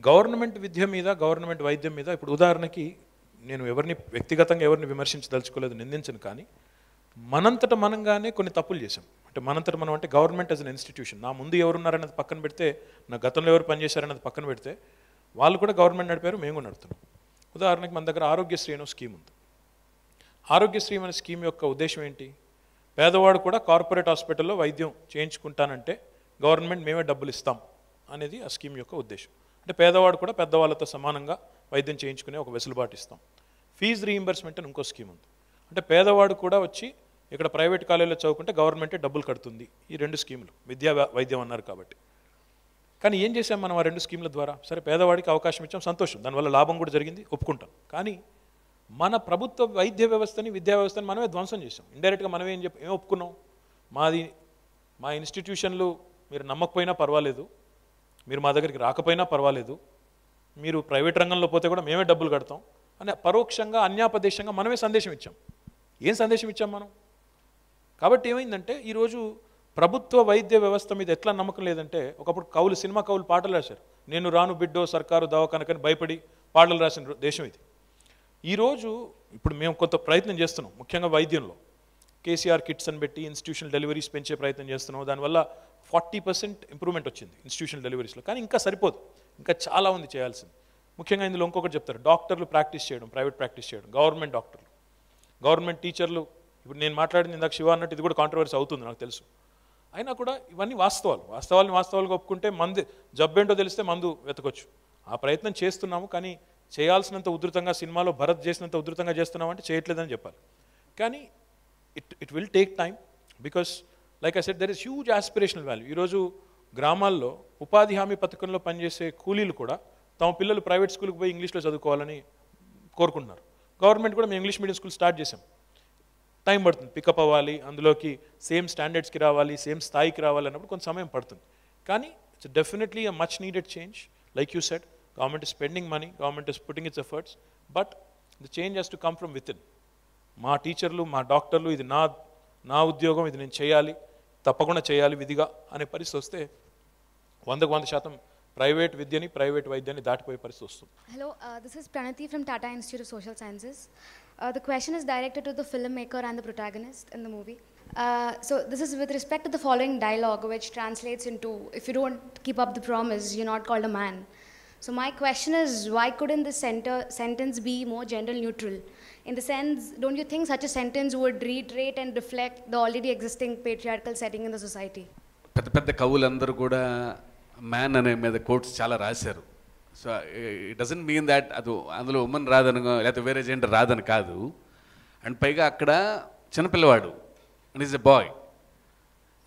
గవర్నమెంట్ విద్య మీద గవర్నమెంట్ వైద్యం మీద ఇప్పుడు ఉదాహరణకి నేను ఎవరిని వ్యక్తిగతంగా ఎవరిని విమర్శించదలుచుకోలేదు నిందించను కానీ మనంతట మనంగానే కొన్ని తప్పులు చేశాం. అంటే మనంతట మనం అంటే గవర్నమెంట్ యాజ్ అన్ ఇన్స్టిట్యూషన్ నా ముందు ఎవరున్నారన్నది పక్కన పెడితే నా గతంలో ఎవరు పనిచేశారన్నది పక్కన పెడితే వాళ్ళు కూడా గవర్నమెంట్ నడిపారు మేము కూడా నడుపుతున్నాం. ఉదాహరణకి మన దగ్గర ఆరోగ్యశ్రీ అనే స్కీమ్ ఉంది. ఆరోగ్యశ్రీ అనే స్కీమ్ యొక్క ఉద్దేశం ఏంటి? పేదవాడు కూడా కార్పొరేట్ హాస్పిటల్లో వైద్యం చేయించుకుంటానంటే గవర్నమెంట్ మేమే డబ్బులు ఇస్తాం అనేది ఆ స్కీమ్ యొక్క ఉద్దేశం. అంటే పేదవాడు కూడా పెద్దవాళ్ళతో సమానంగా వైద్యం చేయించుకునే ఒక వెసులుబాటు ఇస్తాం. ఫీజు రీఇంబర్స్మెంట్ అని ఇంకో స్కీమ్ ఉంది. అంటే పేదవాడు కూడా వచ్చి ఇక్కడ ప్రైవేట్ కాలేజీలో చదువుకుంటే గవర్నమెంటే డబ్బులు కడుతుంది. ఈ రెండు స్కీములు విద్యా వైద్యం అన్నారు కాబట్టి. కానీ ఏం చేశాం మనం ఆ రెండు స్కీముల ద్వారా? సరే పేదవాడికి అవకాశం ఇచ్చాం సంతోషం. దానివల్ల లాభం కూడా జరిగింది ఒప్పుకుంటాం. కానీ మన ప్రభుత్వ వైద్య వ్యవస్థని విద్యా వ్యవస్థని మనమే ధ్వంసం చేసాం ఇండైరెక్ట్గా మనమే ఏం చెప్పి ఏం ఒప్పుకున్నాం? మాది మా ఇన్స్టిట్యూషన్లు మీరు నమ్మకపోయినా పర్వాలేదు. మీరు మా దగ్గరికి రాకపోయినా పర్వాలేదు. మీరు ప్రైవేట్ రంగంలో పోతే కూడా మేమే డబ్బులు కడతాం. అని పరోక్షంగా అన్యాపదేశంగా మనమే సందేశం ఇచ్చాం. ఏం సందేశం ఇచ్చాం మనం? కాబట్టి ఏమైందంటే ఈరోజు ప్రభుత్వ వైద్య వ్యవస్థ మీద ఎట్లా నమ్మకం లేదంటే ఒకప్పుడు కవులు సినిమా కవులు పాటలు రాశారు. నేను రాను బిడ్డో సర్కారు దవాఖానకని భయపడి పాటలు రాసిన దేశం ఇది. ఈరోజు ఇప్పుడు మేము కొంత ప్రయత్నం చేస్తున్నాం ముఖ్యంగా వైద్యంలో. కేసీఆర్ కిట్స్ అని పెట్టి ఇన్స్టిట్యూషనల్ డెలివరీస్ పెంచే ప్రయత్నం చేస్తున్నాం. దానివల్ల ఫార్టీ పర్సెంట్ ఇంప్రూవ్మెంట్ వచ్చింది ఇన్స్టిట్యూషనల్ డెలివరీస్లో. కానీ ఇంకా సరిపోదు ఇంకా చాలా ఉంది చేయాల్సింది. ముఖ్యంగా ఇందులో ఇంకొకటి చెప్తారు డాక్టర్లు ప్రాక్టీస్ చేయడం ప్రైవేట్ ప్రాక్టీస్ చేయడం గవర్నమెంట్ డాక్టర్లు. గవర్నమెంట్ టీచర్లు ఇప్పుడు నేను మాట్లాడింది ఇందాక శివ అన్నట్టు ఇది కూడా కాంట్రవర్సీ అవుతుంది నాకు తెలుసు. అయినా కూడా ఇవన్నీ వాస్తవాలు వాస్తవాలని వాస్తవాలుగా ఒప్పుకుంటే మందు జబ్బేంటో తెలిస్తే మందు వెతకొచ్చు. ఆ ప్రయత్నం చేస్తున్నాము కానీ చేయాల్సినంత ఉధృతంగా సినిమాలో భరత్ చేసినంత ఉధృతంగా చేస్తున్నామంటే చేయట్లేదని చెప్పాలి. కానీ it it will take time because like I said there is huge aspirational value ఈరోజు గ్రామాల్లో ఉపాధి హామీ పథకంలో పనిచేసే కూలీలు కూడా తమ పిల్లలు ప్రైవేట్ స్కూల్కి పోయి ఇంగ్లీష్లో చదువుకోవాలని కోరుకుంటున్నారు. గవర్నమెంట్ కూడా మేము ఇంగ్లీష్ మీడియం స్కూల్ స్టార్ట్ చేసాం టైం పడుతుంది. పికప్ అవ్వాలి అందులోకి సేమ్ స్టాండర్డ్స్కి రావాలి సేమ్ స్థాయికి రావాలి అన్నప్పుడు కొంత సమయం పడుతుంది. కానీ it's definitely a much needed change like you said government is spending money government is putting its efforts but the change has to come from within మా టీచర్లు మా డాక్టర్లు ఇది నా నా ఉద్యోగం ఇది నేను చేయాలి తప్పకుండా చేయాలి విధిగా అనే పరిస్థితి వస్తే వందకు వంద శాతం ప్రైవేట్ విద్యని ప్రైవేట్ వైద్యాన్ని దాటిపోయే పరిస్థితి వస్తుంది Hello, uh, this is Pranati from Tata Institute of Social Sciences. Uh, the question is directed to the filmmaker and the protagonist in the movie. Uh, so, this is with respect to the following dialogue, which translates into if you don't keep up the promise, you're not called a man. So, my question is why couldn't this center, sentence be more gender neutral? In the sense, don't you think such a sentence would reiterate and reflect the already existing patriarchal setting in the society? పెద్ద పెద్ద కవులందరూ కూడా మ్యాన్ అనే మీద కోట్స్ చాలా రాశారు so it doesn't mean that అది అందులో ఉమెన్ రాదని లేకపోతే వేరే జెండర్ రాదని కాదు అండ్ పైగా అక్కడ చిన్నపిల్లవాడు and is a boy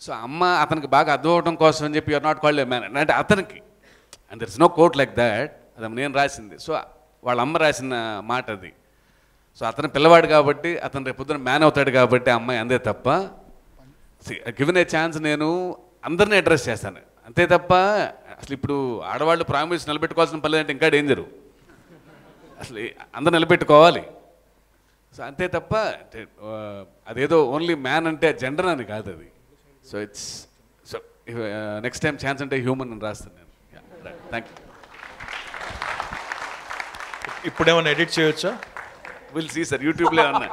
so అమ్మ అతనికి బాగా అర్థం అవడం కోసం అని చెప్పి you're not called a man అంటే అతనికి and there is no quote like that అది నేను రాసింది. సో వాళ్ళ అమ్మ రాసిన మాట అది. సో అతను పిల్లవాడు కాబట్టి అతను రేపు పొద్దున మ్యాన్ అవుతాడు కాబట్టి ఆ అమ్మాయి అందే తప్ప గివెన్ ఏ ఛాన్స్ నేను అందరినీ అడ్రస్ చేస్తాను. అంతే తప్ప అసలు ఇప్పుడు ఆడవాళ్ళు ప్రామిస్ నిలబెట్టుకోవాల్సిన పని ఇంకా డేంజరు అసలు అందరు నిలబెట్టుకోవాలి. సో అంతే తప్ప uh, అదేదో ఓన్లీ మ్యాన్ అంటే జెండర్ అని కాదు అది. So it's so next time chance అంటే హ్యూమన్ అని రాస్తాను నేను. థ్యాంక్ యూ ఇప్పుడేమైనా ఎడిట్ చేయొచ్చా విల్ సీ సార్ యూట్యూబ్లో *laughs* అన్నా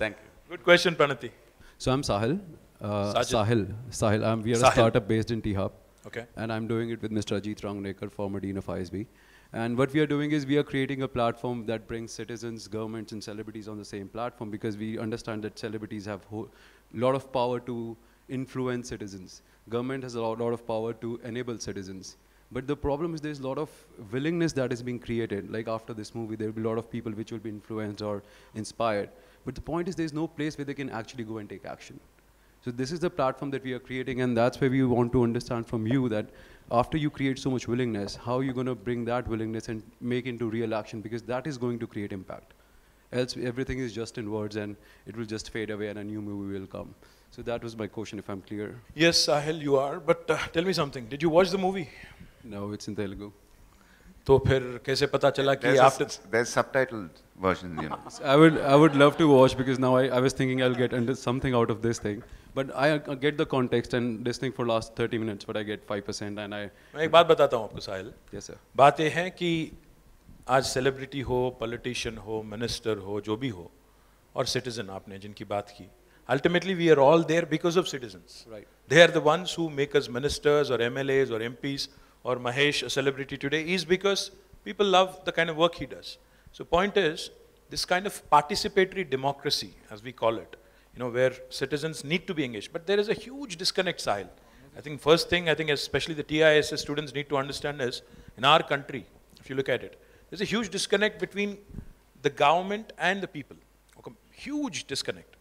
thank you good question Pranathi So I'm Sahil. Uh, Sajid. Sahil. Sahil. I'm, we are Sahil. a startup based in T-Hub. Okay. And I'm doing it with Mr. Ajit Rangnekar, former Dean of ISB. And what we are doing is we are creating a platform that brings citizens, governments, and celebrities on the same platform because we understand that celebrities have a lot of power to influence citizens. Government has a lot, lot of power to enable citizens. But the problem is there's a lot of willingness that is being created. Like after this movie, there will be a lot of people which will be influenced or inspired. But the point is there's no place where they can actually go and take action. So this is the platform that we are creating, and that's where we want to understand from you that after you create so much willingness, how are you're going to bring that willingness and make into real action because that is going to create impact. Else everything is just in words and it will just fade away and a new movie will come. So that was my question, if I'm clear. Yes, Sahil, you are. But uh, tell me something. Did you watch the movie? No, it's in Telugu. तो फिर कैसे पता चला कि There's, after a, there's subtitled version, you know. *laughs* I would, I would love to watch because now I, I was thinking I'll get under something out of this thing. But I uh, get the context and listening for last 30 minutes, but I get 5% and I, मैं एक बात बताता हूँ आपको साहिल yes sir. बात यह है कि आज सेलिब्रिटी हो पॉलिटिशियन हो मिनिस्टर हो जो भी हो और सिटीजन आपने जिनकी बात की ultimately we are all there because of citizens. Right. They are the ones who make us ministers or MLAs or MPs or Mahesh, a celebrity today, is because people love the kind of work he does. So point is, this kind of participatory democracy, as we call it, you know, where citizens need to be engaged. But there is a huge disconnect, Sahil. I think first thing, I think especially the TISS students need to understand is, in our country, if you look at it, there's a huge disconnect between the government and the people. Huge disconnect.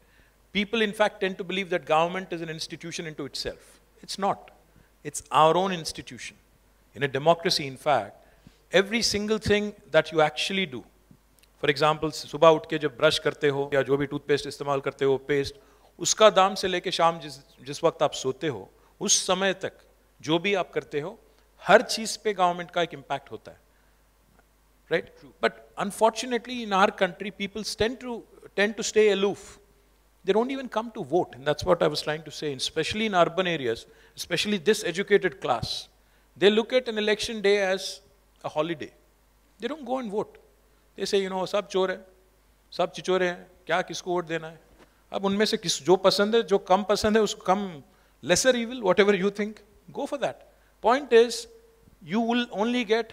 People, in fact, tend to believe that government is an institution into itself. It's not. It's our own institution. In a democracy, in fact, every single thing that you actually do, for example सुबह उठ के जब ब्रश करते हो या जो भी टूथपेस्ट इस्तेमाल करते हो पेस्ट उसका दाम से लेके शाम जिस जिस वक्त आप सोते हो उस समय तक जो भी आप करते हो हर चीज पे गवर्नमेंट का एक इम्पैक्ट होता है right? But unfortunately, in our country, people tend to tend to stay aloof. They don't even come to vote, and that's what I was trying to say. Especially in urban areas, especially this educated class, they look at an election day as a holiday. They don't go and vote. They say, you know, सब चोर है, सब चिचोरे हैं, क्या किसको वोट देना है? अब उनमें से किस जो पसंद है, जो कम पसंद है, उसको कम lesser evil, whatever you think, go for that. Point is, you will only get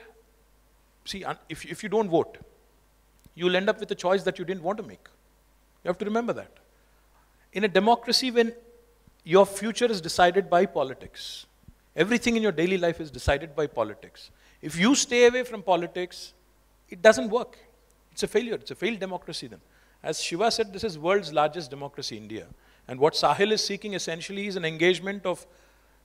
See, un- if, if you don't vote, you'll end up with a choice that you didn't want to make. You have to remember that. In a democracy, when your future is decided by politics, everything in your daily life is decided by politics. If you stay away from politics, it doesn't work. It's a failure. It's a failed democracy then. As Shiva said, this is world's largest democracy, India. And what Sahil is seeking essentially is an engagement of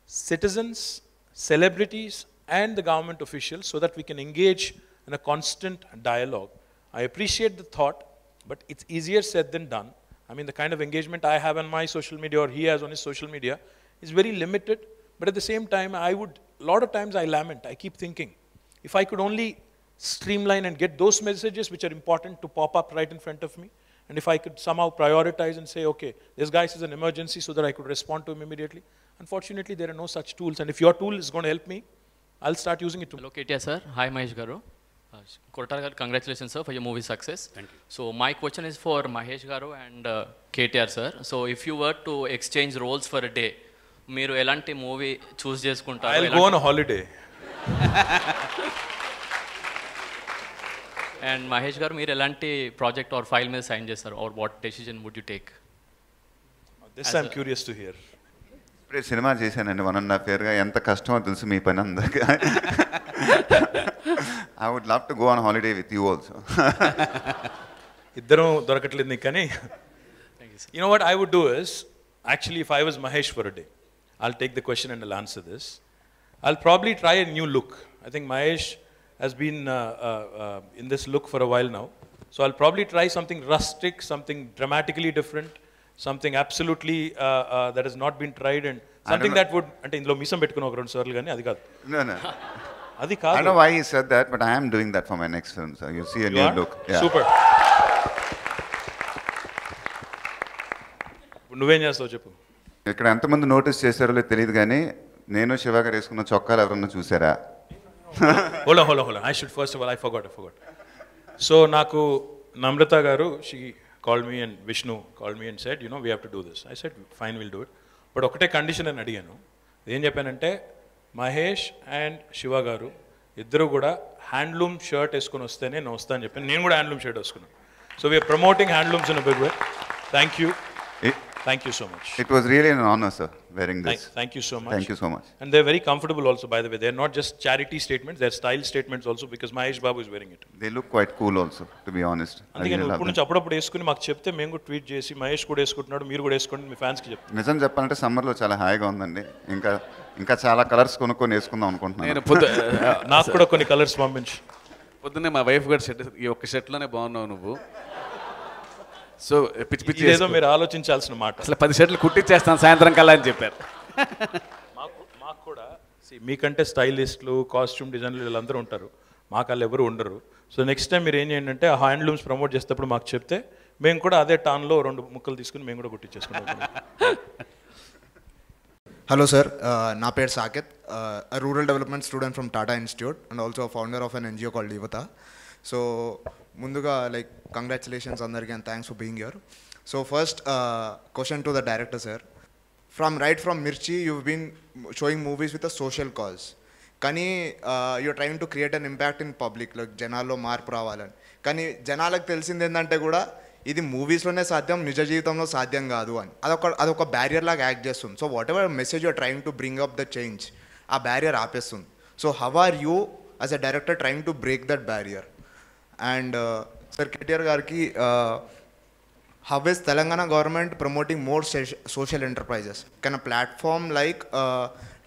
citizens, celebrities, and the government officials so that we can engage in a constant dialogue. I appreciate the thought, but it's easier said than done. I mean, the kind of engagement I have on my social media or he has on his social media is very limited, but at the same time, I would, a lot of times I lament, I keep thinking, if I could only streamline and get those messages which are important to pop up right in front of me, and if I could somehow prioritize and say, okay, this guy is an emergency so that I could respond to him immediately. Unfortunately, there are no such tools, and if your tool is going to help me, I'll start using it. Hello, KTR sir. Hi, Mahesh Garu. Uh, Kotar garu, congratulations sir for your movie success. Thank you. So my question is for Mahesh Garu and uh, KTR sir. So if you were to exchange roles for a day, మీరు ఎలాంటి మూవీ చూస్ చేసుకుంటారు go on a holiday. And Mahesh garu మీరు ఎలాంటి ప్రాజెక్ట్ ఆర్ ఫైల్ మీద సైన్ చేస్తారు or what decision would you take I'm a- curious to hear. ఇప్పుడే సినిమా చేశానండి వన్ అండ్ హాఫ్ ఇయర్గా ఎంత కష్టమో తెలుసు మీ పని అందరికీ I would love to go on holiday with you also ఇద్దరం దొరకట్లేదు నీకు కానీ you know what I would do is, actually, if I was Mahesh for a day, I'll take the question and I'll answer this. I'll probably try a new look. I think Mahesh has been uh, uh, uh, in this look for a while now. So I'll probably try something rustic, something dramatically different, something absolutely uh, uh, that has not been tried, and something know. that would అంటే ఇందులో మీసం పెట్టుకుని ఒక రెండు సార్లు కానీ అది కాదు No, no. అది కాదు said that, but I am doing that for my next film. So you see a You new are? look. Yeah. Super. ఇప్పుడు నువ్వేం చేస్తావు చెప్పు ఇక్కడ ఎంతమంది నోటీస్ చేశారో లేదో తెలియదు కానీ నేను శివ గారు వేసుకున్న చొక్కాలు ఎవరన్నా చూసారా హోలా హోలా హోలా I should first of all I forgot I forgot so నాకు Namrata garu she call me and Vishnu call me and said you know we have to do this I said fine will do it but ఒకటే కండిషన్ అని అడిగాను ఏం చెప్పానంటే మహేష్ అండ్ శివ గారు ఇద్దరు కూడా హ్యాండ్లూమ్ షర్ట్ వేసుకొని వస్తే నేను వస్తాను అని చెప్పాను నేను కూడా హ్యాండ్లూమ్ షర్ట్ వేసుకున్నాను. So we're promoting handlooms in big way thank you thank you so much it was really honour sir wearing this thank you so much thank you so much and they very comfortable also by the way they not just charity statement they style statements also because Mahesh Babu is wearing it they look quite cool also to be honest అందుకే నేను ఇప్పుడు నుంచి అప్పుడప్పుడు వేసుకుని మాకు చెప్తే మేము కూడా ట్వీట్ చేసి మహేష్ కూడా వేసుకుంటున్నాడు మీరు కూడా వేసుకోండి మీ ఫ్యాన్స్కి చెప్తాను. నిజం చెప్పాలంటే సమ్మర్లో చాలా హాయిగా ఉందండి. ఇంకా ఇంకా చాలా కలర్స్ కొనుక్కొని వేసుకుందాం నేను అనుకుంటున్నాను పొద్దు *laughs* నాకు కూడా కొన్ని కలర్స్ పంపించు. పొద్దున్నే మా వైఫ్ గారు షర్ట్ ఈ ఒక్క షర్ట్లోనే బాగున్నావు నువ్వు. సో పిచ్చి పిచ్చి వేసుకో. మీరు ఆలోచించాల్సిన మాట. అసలు పది షర్ట్లు కుట్టిచ్చేస్తాను సాయంత్రం కల్లా అని చెప్పారు. మాకు మాకు కూడా మీకంటే స్టైలిస్టులు కాస్ట్యూమ్ డిజైనర్లు వీళ్ళందరూ ఉంటారు. మాకు వాళ్ళు ఎవరు ఉండరు. సో నెక్స్ట్ టైం మీరు ఏం చేయండి అంటే ఆ హ్యాండ్లూమ్స్ ప్రమోట్ చేసేటప్పుడు మాకు చెప్తే మేము కూడా అదే టాన్లో రెండు ముక్కలు తీసుకుని మేము కూడా కుట్టించేసుకుంటాం. *laughs* హలో సార్ నా పేరు Saketh. Rural development student from Tata institute and also founder of an NGO an Yuvata so ముందుగా లైక్ కంగ్రాచులేషన్స్ అందరికీ and thanks for being your so first question to the director sir from right from Mirchi you been showing movies with a social cause కానీ you trying to create an impact in public like జనాల్లో మార్పు రావాలని. కానీ జనాలకు తెలిసింది ఏంటంటే కూడా ఇది మూవీస్లోనే సాధ్యం నిజ జీవితంలో సాధ్యం కాదు అని. అదొక అదొక బ్యారియర్ లాగా యాక్ట్ చేస్తుంది. So whatever message you're trying to bring up the change ఆ barrier ఆపేస్తుంది. So how are you as a director trying to break that barrier and sir KTR గారికి how is Telangana government promoting more social enterprises can a platform like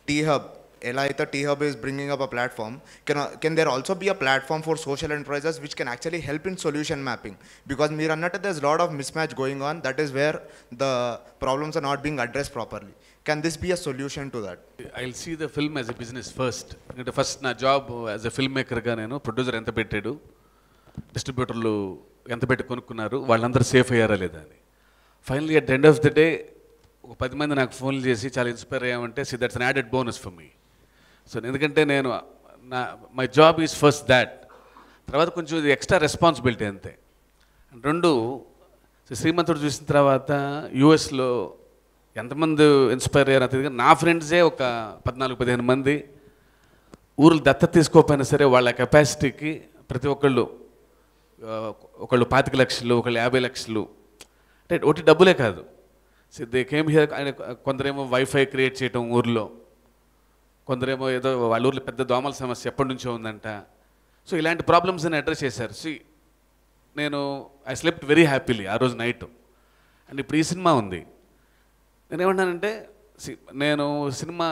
T hub T-Hub, Elaita T-Hub is bringing up a platform, can, a- can there also be a platform for social enterprises which can actually help in solution mapping? Because Mirannata, there's a lot of mismatch going on. That is where the problems are not being addressed properly. Can this be a solution to that? I will see the film as a business first ఎందుకంటే ఫస్ట్ నా జాబ్ యాజ్ ఎ ఫిల్మ్ మేకర్గా నేను ప్రొడ్యూసర్ ఎంత పెట్టాడు డిస్ట్రిబ్యూటర్లు ఎంత పెట్టి కొనుక్కున్నారు వాళ్ళందరూ సేఫ్ అయ్యారా లేదా అని finally at end of the day ఒక పది మంది నాకు ఫోన్లు చేసి చాలా inspire అయ్యామంటే see that's an added bonus for me so ఎందుకంటే నేను నా my job is first that తర్వాత కొంచెం ఇది ఎక్స్ట్రా రెస్పాన్సిబిలిటీ అంతే. రెండు శ్రీమంతుడు చూసిన తర్వాత యూఎస్లో ఎంతమంది ఇన్స్పైర్ అయ్యారో తెలియదు కానీ నా ఫ్రెండ్సే ఒక పద్నాలుగు పదిహేను మంది. ఊర్లు దత్త తీసుకోకపోయినా సరే వాళ్ళ కెపాసిటీకి ప్రతి ఒక్కళ్ళు ఒకళ్ళు పాతిక లక్షలు ఒకళ్ళు యాభై లక్షలు. అంటే ఒకటి డబ్బులే కాదు. సో దే కేమ్ హియర్ ఆయన కొందరేమో వైఫై క్రియేట్ చేయటం ఊర్లో. కొందరేమో ఏదో వాళ్ళ ఊర్లో పెద్ద దోమల సమస్య ఎప్పటి నుంచో ఉందంట. సో ఇలాంటి ప్రాబ్లమ్స్ అని అడ్రస్ చేశారు. సి నేను ఐ స్లెప్ట్ వెరీ హ్యాపీలీ ఆ రోజు నైట్ అండ్ ఇప్పుడు ఈ సినిమా ఉంది. నేనేమన్నానంటే నేను సినిమా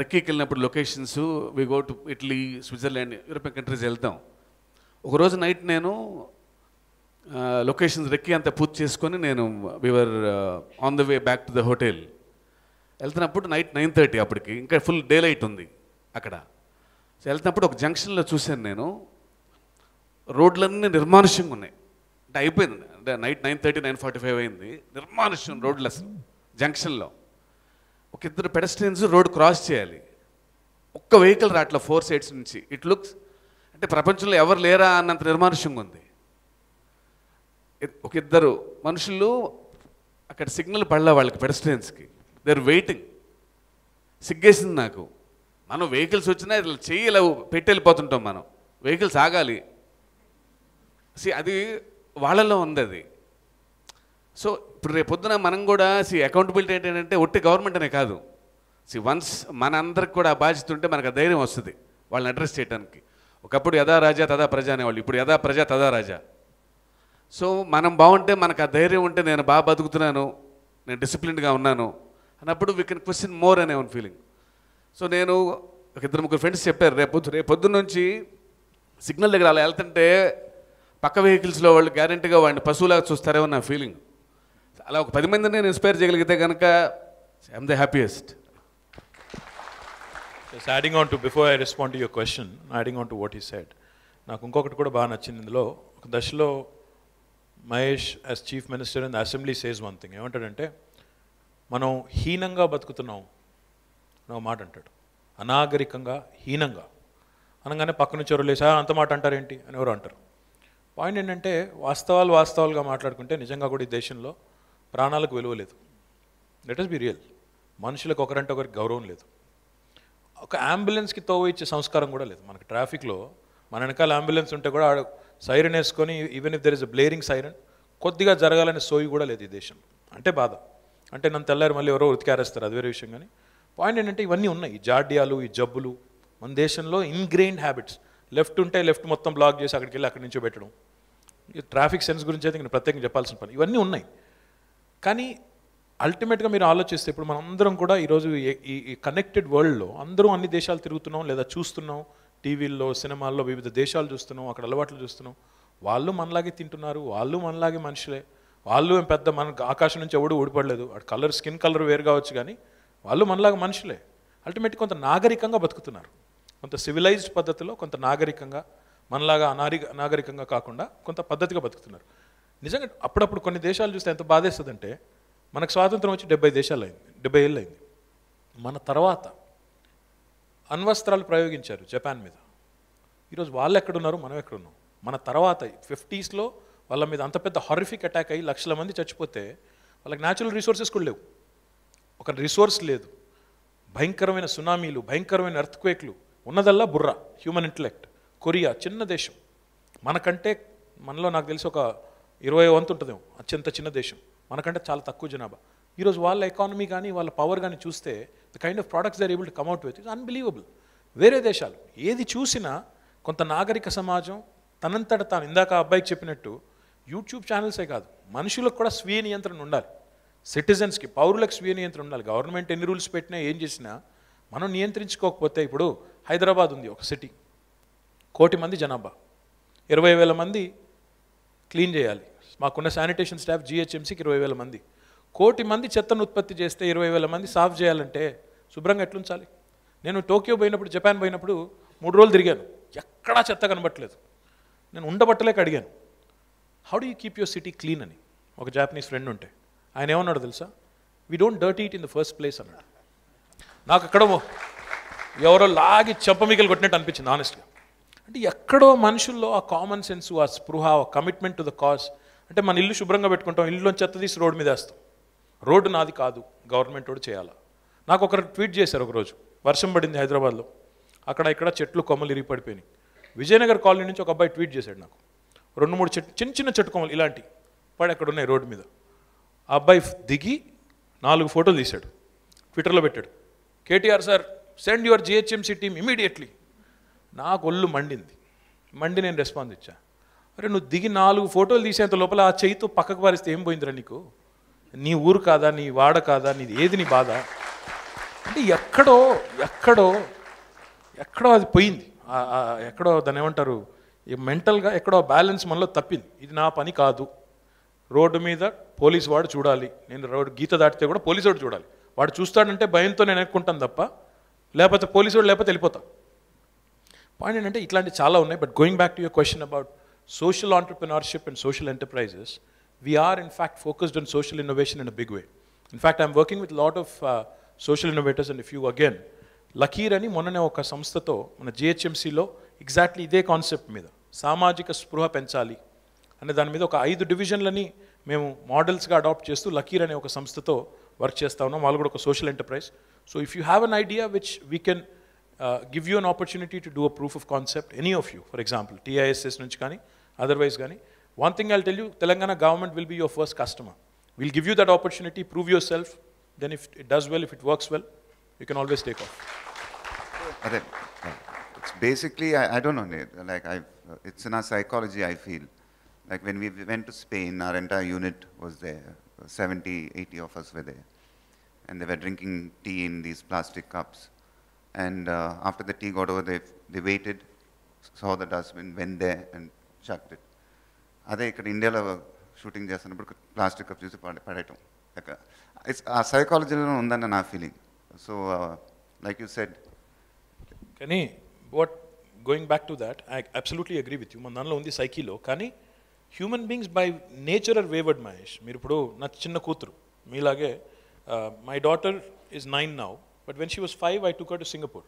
రెక్కీకి వెళ్ళినప్పుడు locations we go to Italy Switzerland European countries వెళ్తాం. ఒకరోజు నైట్ నేను లొకేషన్స్ రెక్కి అంతా పూర్తి చేసుకొని నేను we're on the way back to the hotel వెళ్తున్నప్పుడు నైట్ నైన్ థర్టీ అప్పటికి ఇంకా ఫుల్ డే లైట్ ఉంది అక్కడ. సో వెళ్తున్నప్పుడు ఒక జంక్షన్లో చూశాను నేను. రోడ్లన్నీ నిర్మానుష్యంగా ఉన్నాయి. అంటే అయిపోయింది. అంటే night nine thirty nine forty five అయింది. నిర్మానుష్యం రోడ్లు అసలు జంక్షన్లో. ఒక ఇద్దరు పెడస్ట్రియన్స్ రోడ్ క్రాస్ చేయాలి. ఒక్క వెహికల్ రాట్ల ఫోర్ సైడ్స్ నుంచి. ఇట్ లుక్స్ అంటే ప్రపంచంలో ఎవరు లేరా అన్నంత నిర్మానుష్యంగా ఉంది. ఒక ఇద్దరు మనుషులు అక్కడ సిగ్నల్ పడలే వాళ్ళకి పెడస్ట్రియన్స్కి. దే ఆర్ వెయిటింగ్ సిగ్గేసింది నాకు. మనం వెహికల్స్ వచ్చినా ఇట్లా చేయలేవు పెట్టెళ్ళిపోతుంటాం మనం. వెహికల్స్ ఆగాలి. సి అది వాళ్ళలో ఉంది అది. సో ఇప్పుడు రేపు పొద్దున మనం కూడా సి అకౌంటబిలిటీ ఏంటంటే ఒట్టి గవర్నమెంట్ అనే కాదు. సి వన్స్ మన అందరికి కూడా బాధ్యత ఉంటే మనకు ధైర్యం వస్తుంది వాళ్ళని అడ్రస్ చేయడానికి ఒకప్పుడు యథా రాజా తదా ప్రజ అనేవాళ్ళు. ఇప్పుడు యథా ప్రజ తదా రాజా. సో మనం బాగుంటే మనకు ఆ ధైర్యం ఉంటే నేను బాగా బతుకుతున్నాను. నేను డిసిప్లిన్డ్గా ఉన్నాను. అన్నప్పుడు వీ కెన్ క్వశ్చన్ మోర్ అనే వన్ ఫీలింగ్ సో నేను ఒక ఇద్దరు ముగ్గురు ఫ్రెండ్స్ చెప్పారు రేపు రేపు పొద్దున్న నుంచి సిగ్నల్ దగ్గర అలా వెళ్తుంటే పక్క వెహికల్స్లో వాళ్ళు గ్యారంటీగా వాడిని పశువులాగా చూస్తారేమో నా ఫీలింగ్ అలా ఒక పది మందిని నేను ఇన్స్పైర్ చేయగలిగితే కనుక I'm the happiest adding on to before I respond respond question your on adding what to side నాకు ఇంకొకటి కూడా బాగా నచ్చింది ఇందులో. ఒక దశలో Mahesh as chief minister in assembly says one thing ఏమంటాడంటే మనం హీనంగా బతుకుతున్నాం నా మాట అంటాడు. అనాగరికంగా హీనంగా. అనగానే పక్క నుంచి ఎవరు లేసా అంత మాట అంటారేంటి? అని ఎవరు అంటారు. పాయింట్ ఏంటంటే వాస్తవాలు వాస్తవాలుగా మాట్లాడుకుంటే నిజంగా కూడా ఈ దేశంలో ప్రాణాలకు విలువ లేదు. లెట్ అస్ బి రియల్ మనుషులకు ఒకరంటే ఒకరికి గౌరవం లేదు. ఒక అంబులెన్స్కి తోవ ఇచ్చే సంస్కారం కూడా లేదు. మనకి ట్రాఫిక్లో మన వెనకాల అంబులెన్స్ ఉంటే కూడా ఆడ సైరన్ వేసుకొని even if there is a blaring siren కొద్దిగా జరగాలనే సోయి కూడా లేదు ఈ దేశం అంటే బాధ. అంటే నన్ను తెల్లారి మళ్ళీ ఎవరో ఉతికారేస్తారు అది వేరే విషయం కానీ. పాయింట్ ఏంటంటే ఇవన్నీ ఉన్నాయి. ఈ జాడ్యాలు ఈ జబ్బులు మన దేశంలో ఇన్గ్రెయిన్ హ్యాబిట్స్ లెఫ్ట్ ఉంటే లెఫ్ట్ మొత్తం బ్లాక్ చేసి అక్కడికి వెళ్ళి అక్కడి నుంచో పెట్టడం. ఈ ట్రాఫిక్ సెన్స్ గురించి అయితే నేను ప్రత్యేకంగా చెప్పాల్సిన పని. ఇవన్నీ ఉన్నాయి. కానీ అల్టిమేట్గా మీరు ఆలోచిస్తే ఇప్పుడు మనం అందరం కూడా ఈరోజు ఈ- ఈ ఈ కనెక్టెడ్ వరల్డ్లో అందరూ అన్ని దేశాలు తిరుగుతున్నాం లేదా చూస్తున్నాం. టీవీల్లో సినిమాల్లో వివిధ దేశాలు చూస్తున్నాం అక్కడ అలవాట్లు చూస్తున్నాం. వాళ్ళు మనలాగే తింటున్నారు వాళ్ళు మనలాగే మనుషులే. వాళ్ళు పెద్ద మనకు ఆకాశం నుంచి ఎవడు ఊడిపడలేదు. వాడు కలర్ స్కిన్ కలర్ వేరు కావచ్చు కానీ వాళ్ళు మనలాగా మనుషులే. అల్టిమేట్ కొంత నాగరికంగా బతుకుతున్నారు. కొంత సివిలైజ్డ్ పద్ధతిలో కొంత నాగరికంగా మనలాగా అనారి నాగరికంగా కాకుండా కొంత పద్ధతిగా బతుకుతున్నారు. నిజంగా అప్పుడప్పుడు కొన్ని దేశాలు చూస్తే ఎంత బాధేస్తుందంటే మనకు స్వాతంత్రం వచ్చి డెబ్బై దేశాలు అయింది డెబ్బై ఏళ్ళు అయింది. మన తర్వాత అణ్వస్త్రాలు ప్రయోగించారు జపాన్ మీద. ఈరోజు వాళ్ళు ఎక్కడున్నారు? మనం ఎక్కడున్నాం? మన తర్వాత ఫిఫ్టీస్లో వాళ్ళ మీద అంత పెద్ద హారిఫిక్ అటాక్ అయ్యి లక్షల మంది చచ్చిపోతే వాళ్ళకి న్యాచురల్ రిసోర్సెస్ కూడా లేవు. ఒక రిసోర్స్ లేదు. భయంకరమైన సునామీలు భయంకరమైన ఎర్త్క్వేక్లు ఉన్నదల్లా బుర్ర హ్యూమన్ ఇంటలెక్ట్ కొరియా చిన్న దేశం. మనకంటే మనలో నాకు తెలిసి ఒక ఇరవై వంతు ఉంటుందేమో అత్యంత చిన్న దేశం. మనకంటే చాలా తక్కువ జనాభా. ఈరోజు వాళ్ళ ఎకానమీ కానీ వాళ్ళ పవర్ కానీ చూస్తే the kind of products they're able to come up with is unbelievable వేరే దేశాలు ఏది చూసినా కొంత నాగరిక సమాజం తనంతట తాను ఇందాక ఆ అబ్బాయికి చెప్పినట్టు యూట్యూబ్ ఛానల్సే కాదు మనుషులకు కూడా స్వీయ నియంత్రణ ఉండాలి. సిటిజన్స్కి పౌరులకు స్వీయ నియంత్రణ ఉండాలి. గవర్నమెంట్ ఎన్ని రూల్స్ పెట్టినా ఏం చేసినా మనం నియంత్రించుకోకపోతే ఇప్పుడు హైదరాబాద్ ఉంది ఒక సిటీ. కోటి మంది జనాభా. ఇరవై వేల మంది క్లీన్ చేయాలి. మాకున్న శానిటేషన్ స్టాఫ్ జిహెచ్ఎంసీకి ఇరవై వేల మంది. కోటి మంది చెత్తను ఉత్పత్తి చేస్తే ఇరవై వేల మంది సాఫ్ చేయాలంటే శుభ్రంగా ఎట్లుంచాలి? నేను టోక్యో పోయినప్పుడు జపాన్ పోయినప్పుడు మూడు రోజులు తిరిగాను. ఎక్కడా చెత్త కనబట్టలేదు. నేను ఉండబట్టలేక అడిగాను. How do you keep your city clean అని? ఒక జాపనీస్ ఫ్రెండ్ ఉంటే. ఆయన ఏమన్నాడు తెలుసా? We don't dirty it in the first place అన్నాడు. నాకు అక్కడ ఓ- ఎవరో లాగి చెంపమిగలు కొట్టినట్టు అనిపించింది ఆనెస్ట్గా అంటే ఎక్కడో మనుషుల్లో ఆ కామన్ సెన్స్ ఆ స్పృహ ఆ కమిట్మెంట్ టు ద కాజ్ అంటే మన ఇల్లు శుభ్రంగా పెట్టుకుంటాం ఇల్లు చెత్త తీసి రోడ్డు మీద వేస్తాం. రోడ్డు నాది కాదు గవర్నమెంట్ వాడు చేయాలా? నాకు ఒకరు ట్వీట్ చేశారు ఒకరోజు వర్షం పడింది హైదరాబాద్లో. అక్కడ ఇక్కడ చెట్లు కొమ్మలు ఇరిగి పడిపోయినాయి విజయనగర్ కాలనీ నుంచి ఒక అబ్బాయి ట్వీట్ చేశాడు నాకు. రెండు మూడు చెట్టు చిన్న చిన్న చెట్టుకోమలు ఇలాంటి పడి అక్కడ ఉన్నాయి రోడ్డు మీద. ఆ అబ్బాయి దిగి నాలుగు ఫోటోలు తీశాడు. ట్విట్టర్లో పెట్టాడు. KTR sir send your GHMC team immediately. నాకు ఒళ్ళు మండింది. మండి నేను రెస్పాన్స్ ఇచ్చా. అరే నువ్వు దిగి నాలుగు ఫోటోలు తీసేంత లోపల ఆ చేయితో పక్కకు పారిస్తే ఏం పోయిందిరా నీకు? నీ ఊరు కాదా నీ వాడ కాదా నీది ఏది నీ బాధ? అంటే ఎక్కడో ఎక్కడో ఎక్కడో అది పోయింది. ఎక్కడో దాన్ని ఏమంటారు? మెంటల్గా ఎక్కడో బ్యాలెన్స్ మనలో తప్పింది. ఇది నా పని కాదు. రోడ్డు మీద పోలీస్ వాడు చూడాలి. నేను రోడ్డు గీత దాటితే కూడా పోలీసు వాడు చూడాలి. వాడు చూస్తాడంటే భయంతో నేను ఎక్కుంటాను తప్ప లేకపోతే పోలీసు వాడు లేకపోతే వెళ్ళిపోతా. పాయింట్ ఏంటంటే ఇట్లాంటి చాలా ఉన్నాయి. But going back to your question about social entrepreneurship and social enterprises we're in fact focused on social innovation in a big way in fact I'm working with lot of social innovators and if you again Lakeer అని మొన్ననే ఒక సంస్థతో మన జిహెచ్ఎంసీలో ఎగ్జాక్ట్లీ ఇదే కాన్సెప్ట్ మీద. సామాజిక స్పృహ పెంచాలి అనే దాని మీద ఒక ఐదు డివిజన్లని మేము మోడల్స్గా అడాప్ట్ చేస్తూ లకీర్ అనే ఒక సంస్థతో వర్క్ చేస్తా ఉన్నాం. వాళ్ళు కూడా ఒక social enterprise so if you have an idea which we can give you an opportunity to do a proof of concept any of you for example TISS నుంచి కానీ అదర్వైజ్ కానీ one thing I tell you Telangana government will be your first customer will give you that opportunity prove yourself then if it does well if it works well you can always take off అదే. it's basically I, I don't know Nate, like I it's in our psychology I feel like when we went to Spain our entire unit was there 70 80 of us were there and they were drinking tea in these plastic cups and uh, after the tea got over they they waited saw the dustbin went there and chucked it అదే ఇక్కడ ఇండియాలో షూటింగ్ చేస్తున్నప్పుడు ప్లాస్టిక్ కప్ చూసి పడే పడేయటం ఇట్స్ ఆ సైకాలజీలో ఉందన్న నా feeling so like you said కానీ what going back to that I absolutely agree with you మన దానిలో ఉంది సైకిలో. కానీ human beings by nature are wayward Mahesh మీరు ఇప్పుడు నా చిన్న కూతురు మీలాగే my daughter is nine now but when she was five I took to Singapore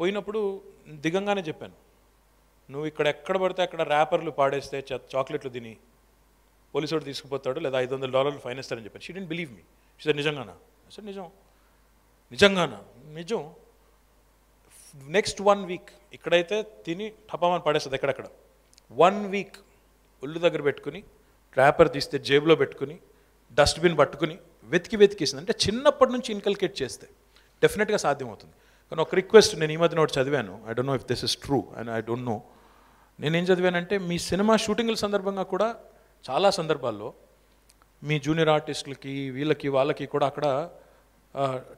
పోయినప్పుడు దిగంగానే చెప్పాను నువ్వు ఇక్కడ ఎక్కడ పడితే అక్కడ ర్యాపర్లు పాడేస్తే చ- చాక్లెట్లు తిని పోలీసుడు తీసుకుపోతాడు లేదా ఐదు వందల డాలర్లు ఫైన్ ఇస్తారని చెప్పాను. She didn't believe me sir నిజంగానా? సార్ నిజం. నిజంగానా? నిజం. నెక్స్ట్ వన్ వీక్ ఇక్కడైతే తిని టపామని పడేస్తుంది ఎక్కడెక్కడ? వన్ వీక్ ఒళ్ళు దగ్గర పెట్టుకుని ట్రాపర్ తీస్తే జేబులో పెట్టుకుని డస్ట్బిన్ పట్టుకుని వెతికి వెతికేసింది అంటే చిన్నప్పటి నుంచి ఇన్కల్కేట్ చేస్తే డెఫినెట్గా సాధ్యమవుతుంది. కానీ ఒక రిక్వెస్ట్ నేను ఈ మధ్యన ఒకటి చదివాను. I don't know if this is true and I don't know నేనేం చదివానంటే మీ సినిమా షూటింగ్ల సందర్భంగా కూడా చాలా సందర్భాల్లో మీ జూనియర్ ఆర్టిస్టులకి వీళ్ళకి వాళ్ళకి కూడా అక్కడ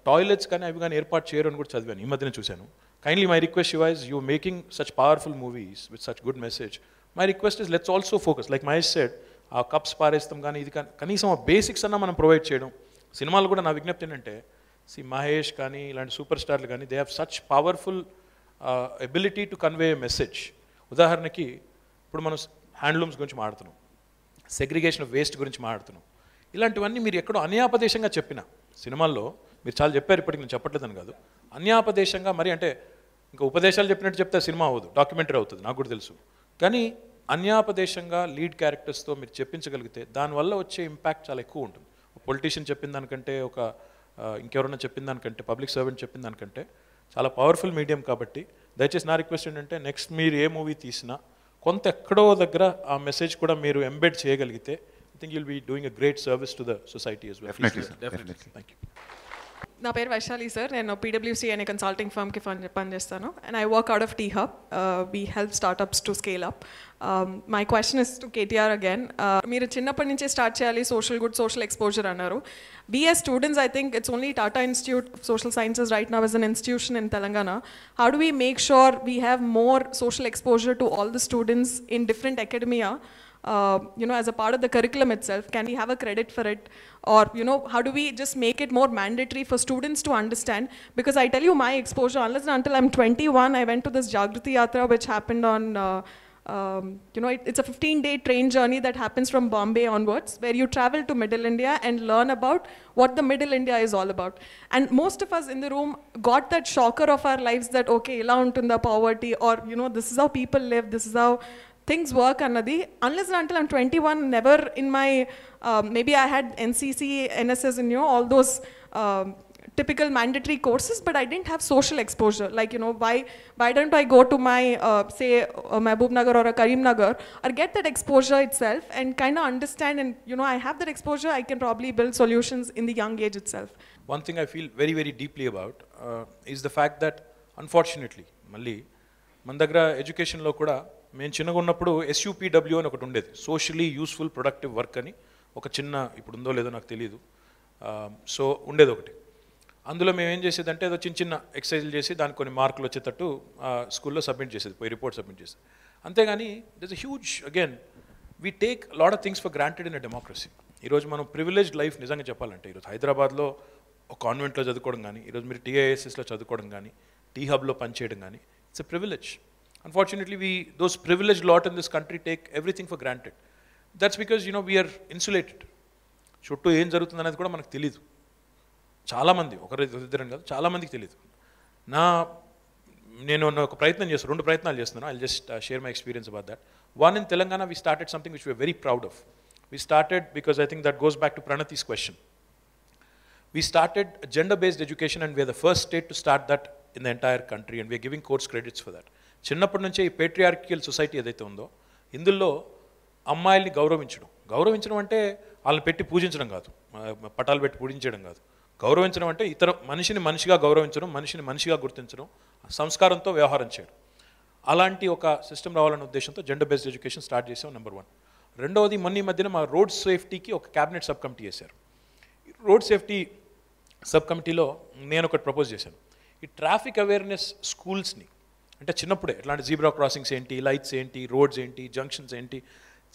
టాయిలెట్స్ కానీ అవి కానీ ఏర్పాటు చేయరు అని కూడా చదివాను. ఈ మధ్యన చూశాను. Kindly my request యువైజ్ you making such powerful movies with such good message my request is let's also focus like Mahesh said ఆ కప్స్ పారేస్తాం కానీ ఇది కానీ కనీసం ఆ బేసిక్స్ అన్న మనం ప్రొవైడ్ చేయడం. సినిమాలు కూడా నా విజ్ఞప్తి ఏంటంటే సి మహేష్ కానీ ఇలాంటి సూపర్ స్టార్లు కానీ they have such powerful ability to convey message ఉదాహరణకి ఇప్పుడు మనం హ్యాండ్లూమ్స్ గురించి మాడుతున్నాం సెగ్రిగేషన్ ఆఫ్ వేస్ట్ గురించి మాడుతున్నాం ఇలాంటివన్నీ మీరు ఎక్కడో అన్యాపదేశంగా చెప్పిన సినిమాల్లో మీరు చాలా చెప్పారు ఇప్పటికి నేను చెప్పట్లేదని కాదు. అన్యాపదేశంగా మరి అంటే ఇంకా ఉపదేశాలు చెప్పినట్టు చెప్తే సినిమా అవ్వదు డాక్యుమెంటరీ అవుతుంది నాకు కూడా తెలుసు. కానీ అన్యాపదేశంగా లీడ్ క్యారెక్టర్స్తో మీరు చెప్పించగలిగితే దానివల్ల వచ్చే ఇంపాక్ట్ చాలా ఎక్కువ ఉంటుంది. పొలిటీషియన్ చెప్పిన దానికంటే ఒక ఇంకెవరన్నా చెప్పిన దానికంటే పబ్లిక్ సర్వెంట్ చెప్పిన దానికంటే చాలా పవర్ఫుల్ మీడియం కాబట్టి దయచేసి నా రిక్వెస్ట్ ఏంటంటే నెక్స్ట్ మీరు ఏ మూవీ తీసినా కొంత ఎక్కడో దగ్గర ఆ మెసేజ్ కూడా మీరు ఎంబెడ్ చేయగలిగితే I think you'll be doing a great service to the society well. Definitely, Please నా పేరు వైశాలి సార్ నేను పీడబ్ల్యూసీ అనే కన్సల్టింగ్ ఫర్మ్కి పని పనిచేస్తాను and I work out of T hub we help startups to scale up my question is to KTR again మీరు చిన్నప్పటి నుంచే స్టార్ట్ చేయాలి సోషల్ గుడ్ సోషల్ ఎక్స్పోజర్ అన్నారు. BS students I think it's only Tata institute social sciences right now is an institution in Telangana how do we make sure we have more social exposure to all the students in different academia uh, you know, as a part of the curriculum itself? Can we have a credit for it? Or, you know, how do we just make it more mandatory for students to understand? Because I tell you, my exposure, unless and until I'm 21, I went to this Jagriti Yatra, which happened on, uh, um, you know, it, it's a 15 day train journey that happens from Bombay onwards, where you travel to Middle India and learn about what the Middle India is all about. And most of us in the room got that shocker of our lives that, okay, ila untunda poverty, or, you know, this is how people live, this is how things work అన్నది unless and until I'm 21 never in my um, maybe I had NCC NSS and you know all those um, typical mandatory courses but I didn't have social exposure like you know why why don't I go to my uh, say a Mehboob Nagar or a Karim Nagar or get that exposure itself and kind of understand and you know I have that exposure I can probably build solutions in the young age itself One thing I feel very, very deeply about uh, is the fact that, unfortunately, మళ్ళీ మన దగ్గర ఎడ్యుకేషన్లో కూడా మేము చిన్నగా ఉన్నప్పుడు ఎస్యూపీడబ్ల్యూ అని ఒకటి ఉండేది. సోషలీ యూస్ఫుల్ ప్రొడక్టివ్ వర్క్ అని ఒక చిన్న ఇప్పుడు ఉందో లేదో నాకు తెలియదు సో ఉండేది ఒకటి. అందులో మేము ఏం చేసేదంటే ఏదో చిన్న చిన్న ఎక్సర్సైజ్లు చేసి దానికి కొన్ని మార్కులు వచ్చేటట్టు స్కూల్లో సబ్మిట్ చేసేది పోయి రిపోర్ట్ సబ్మిట్ చేసేది. అంతేగాని this a huge again we take lot of things for granted in a democracy ఈరోజు మనం ప్రివిలేజ్డ్ లైఫ్ నిజంగా చెప్పాలంటే ఈరోజు హైదరాబాద్లో ఒక కాన్వెంట్లో చదువుకోవడం కానీ ఈరోజు మీరు టీఐఎస్ఎస్లో చదువుకోవడం కానీ టీ హబ్లో పనిచేయడం కానీ it's a privilege unfortunately we those privilege lot in this country take everything for granted that's because you know we're insulated చుట్టూ ఏం జరుగుతుంది అనేది కూడా మనకు తెలియదు చాలామంది ఒకరి ఇద్దరం కాదు చాలామందికి తెలియదు నా నేను ఒక ప్రయత్నం చేస్తాను రెండు ప్రయత్నాలు చేస్తున్నాను. I just share my experience about that one in Telangana we started something which we're very proud of we started because I think that goes back to Pranathi's question we started gender-based education and we're the first state to start that in the entire country and we're giving course credits for that. చిన్నప్పటి నుంచే ఈ పేట్రియార్కియల్ సొసైటీ ఏదైతే ఉందో ఇందులో అమ్మాయిల్ని గౌరవించడం. గౌరవించడం అంటే వాళ్ళని పెట్టి పూజించడం కాదు. పటాలు పెట్టి పూజించడం కాదు. గౌరవించడం అంటే ఇతర మనిషిని మనిషిగా గౌరవించడం మనిషిని మనిషిగా గుర్తించడం సంస్కారంతో వ్యవహారం చేయడం. అలాంటి ఒక సిస్టమ్ రావాలనే ఉద్దేశంతో జెండర్ బేస్డ్ ఎడ్యుకేషన్ స్టార్ట్ చేసాం నెంబర్ వన్ రెండవది మొన్న ఈ మధ్యన మా రోడ్ సేఫ్టీకి ఒక క్యాబినెట్ సబ్ కమిటీ చేశారు. రోడ్ సేఫ్టీ సబ్ కమిటీలో నేను ఒకటి ప్రపోజ్ చేశాను. ఈ ట్రాఫిక్ అవేర్నెస్ స్కూల్స్ని అంటే చిన్నప్పుడే ఇట్లాంటి జీబ్రా క్రాసింగ్స్ ఏంటి లైట్స్ ఏంటి రోడ్స్ ఏంటి జంక్షన్స్ ఏంటి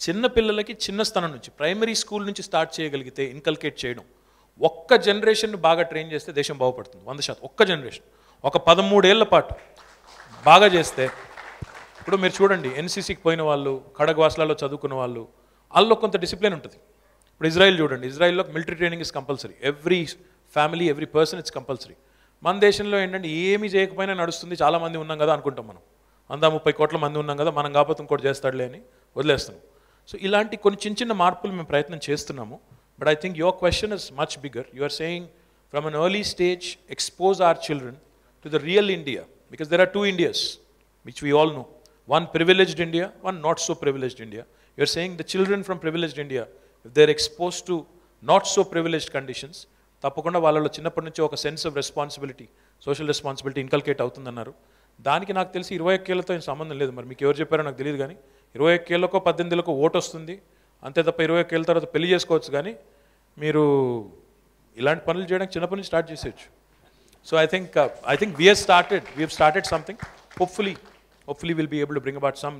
చిన్న పిల్లలకి చిన్న స్థానం నుంచి ప్రైమరీ స్కూల్ నుంచి స్టార్ట్ చేయగలిగితే ఇన్కల్కేట్ చేయడం. ఒక్క జనరేషన్ బాగా ట్రైన్ చేస్తే దేశం బాగుపడుతుంది వంద శాతం. ఒక్క జనరేషన్. ఒక పదమూడేళ్ళ పాటు బాగా చేస్తే ఇప్పుడు మీరు చూడండి ఎన్సీసీకి పోయిన వాళ్ళు ఖడగ్వాస్లలో చదువుకున్న వాళ్ళు వాళ్ళలో కొంత డిసిప్లిన్ ఉంటుంది. ఇప్పుడు ఇజ్రాయిల్ చూడండి ఇజ్రాయిల్లో military training is compulsory. Every family every person it's compulsory. మన దేశంలో ఏంటంటే ఏమీ చేయకపోయినా నడుస్తుంది. చాలా మంది ఉన్నాం కదా అనుకుంటాం మనం. అందా ముప్పై కోట్ల మంది ఉన్నాం కదా మనం కాకపోతే ఇంకోటి చేస్తాడులే అని వదిలేస్తున్నాం. సో ఇలాంటి కొన్ని చిన్న చిన్న మార్పులు మేము ప్రయత్నం చేస్తున్నాము. But I think your question is much bigger you are saying from an early stage expose our children to the real India because there are two Indias which we all know. One privileged India, one not so privileged India. You're saying the children from privileged India, if they're exposed to not so privileged conditions, తప్పకుండా వాళ్ళలో చిన్నప్పటి నుంచి ఒక sense of responsibility social responsibility inculcate అవుతుందన్నారు. దానికి నాకు తెలిసి ఇరవై ఒక్కేళ్ళతో సంబంధం లేదు మరి. మీకు ఎవరు చెప్పారో నాకు తెలియదు కానీ ఇరవై ఒక్కేళ్ళకో పద్దెనిమిదిలకో ఓటు వస్తుంది. అంతే తప్ప ఇరవై ఒక్కేళ్ళ తర్వాత పెళ్ళి చేసుకోవచ్చు కానీ మీరు ఇలాంటి పనులు చేయడానికి చిన్నప్పటి నుంచి స్టార్ట్ చేసేయచ్చు. So I think I think think we have started we have started something. Hopefully, hopefully we'll be able to bring about some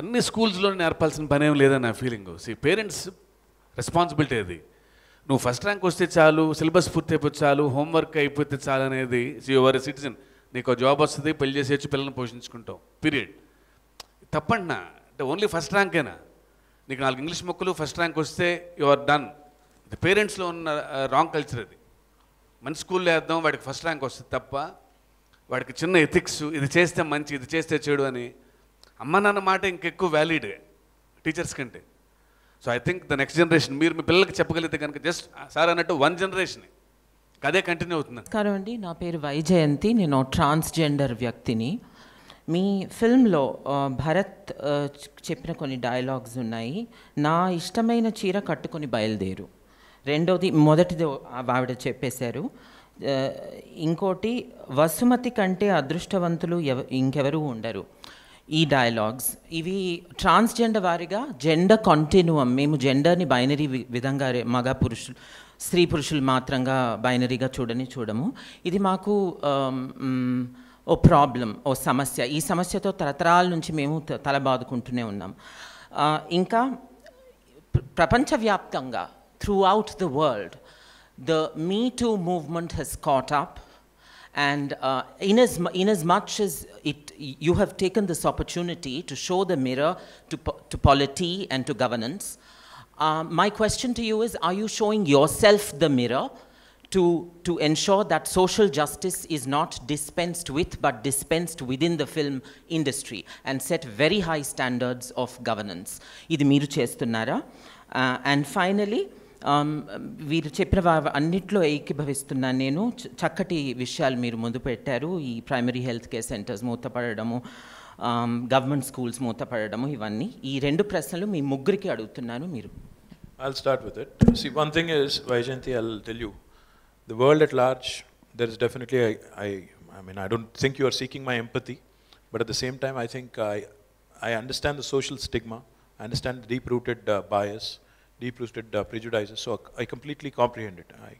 అన్ని స్కూల్స్లో నేర్పాల్సిన పని ఏం లేదని నా ఫీలింగ్ సి పేరెంట్స్ రెస్పాన్సిబిలిటీ అది. నువ్వు ఫస్ట్ ర్యాంక్ వస్తే చాలు సిలబస్ పూర్తి అయిపోతే చాలు హోంవర్క్ అయిపోతే చాలు అనేది యువర్ సిటిజన్ నీకు జాబ్ వస్తుంది పెళ్ళి చేసేయచ్చు పిల్లల్ని పోషించుకుంటావు పీరియడ్ తప్పండినా అంటే ఓన్లీ ఫస్ట్ ర్యాంకేనా నీకు నాలుగు ఇంగ్లీష్ మొక్కలు ఫస్ట్ ర్యాంక్ వస్తే యు ఆర్ డన్ ఇది పేరెంట్స్లో ఉన్న రాంగ్ కల్చర్ అది. మంచి స్కూల్లో వేద్దాం వాడికి ఫస్ట్ ర్యాంక్ వస్తుంది తప్ప వాడికి చిన్న ఎథిక్స్ ఇది చేస్తే మంచి ఇది చేస్తే చెడు అని అమ్మ నాన్న మాట ఇంకెక్కువ వ్యాలిడ్ టీచర్స్ కంటే. So I think the next generation మీరు మీ పిల్లలకి చెప్పగలిగితే కనుక జస్ట్ సార్ అన్నట్టు వన్ జనరేషన్ అదే కంటిన్యూ అవుతుంది. నమస్కారం అండి నా పేరు వైజయంతి నేను ట్రాన్స్జెండర్ వ్యక్తిని. మీ ఫిల్మ్లో భరత్ చెప్పిన కొన్ని డైలాగ్స్ ఉన్నాయి. నా ఇష్టమైన చీర కట్టుకొని బయలుదేరు. రెండోది మొదటిది ఆవిడ చెప్పేశారు. ఇంకోటి వసుమతి కంటే అదృష్టవంతులు ఎవ ఇంకెవరూ ఉండరు. ఈ డైలాగ్స్ ఇవి ట్రాన్స్జెండర్ వారిగా జెండర్ కంటిన్యూమ్ మేము జెండర్ని బైనరీ వి- విధంగా మగ పురుషులు స్త్రీ పురుషులు మాత్రంగా బైనరీగా చూడని చూడము. ఇది మాకు ఓ ప్రాబ్లం ఓ సమస్య. ఈ సమస్యతో తరతరాల నుంచి మేము తలబాదుకుంటూనే తల బాదుకుంటూనే ఉన్నాం ఇంకా ప్రపంచవ్యాప్తంగా through out the world the me too movement has caught up And uh, in, as, mu- in as much as it, you have taken this opportunity to show the mirror to, po to polity and to governance. Uh, my question to you is, are you showing yourself the mirror to, to ensure that social justice is not dispensed with, but dispensed within the film industry and set very high standards of governance? Idu miru uh, and finally, వీరు చెప్పిన వా- అన్నిట్లో ఏకీభవిస్తున్నాను నేను చ- చక్కటి విషయాలు మీరు ముందు పెట్టారు ఈ primary health care centres మూతపడము government schools మూతపడము ఇవన్నీ ఈ రెండు ప్రశ్నలు మీ ముగ్గురికి అడుగుతున్నాను మీరు I'll start with it. See, one thing is, Vaijanti, I'll tell you, the world at large, there is definitely, I, I, I mean, I don't think you are seeking my empathy, but at the same time, I think I, I understand the social stigma, I understand the deep-rooted uh, bias, deep-rooted uh, prejudices, so I completely comprehend it. I,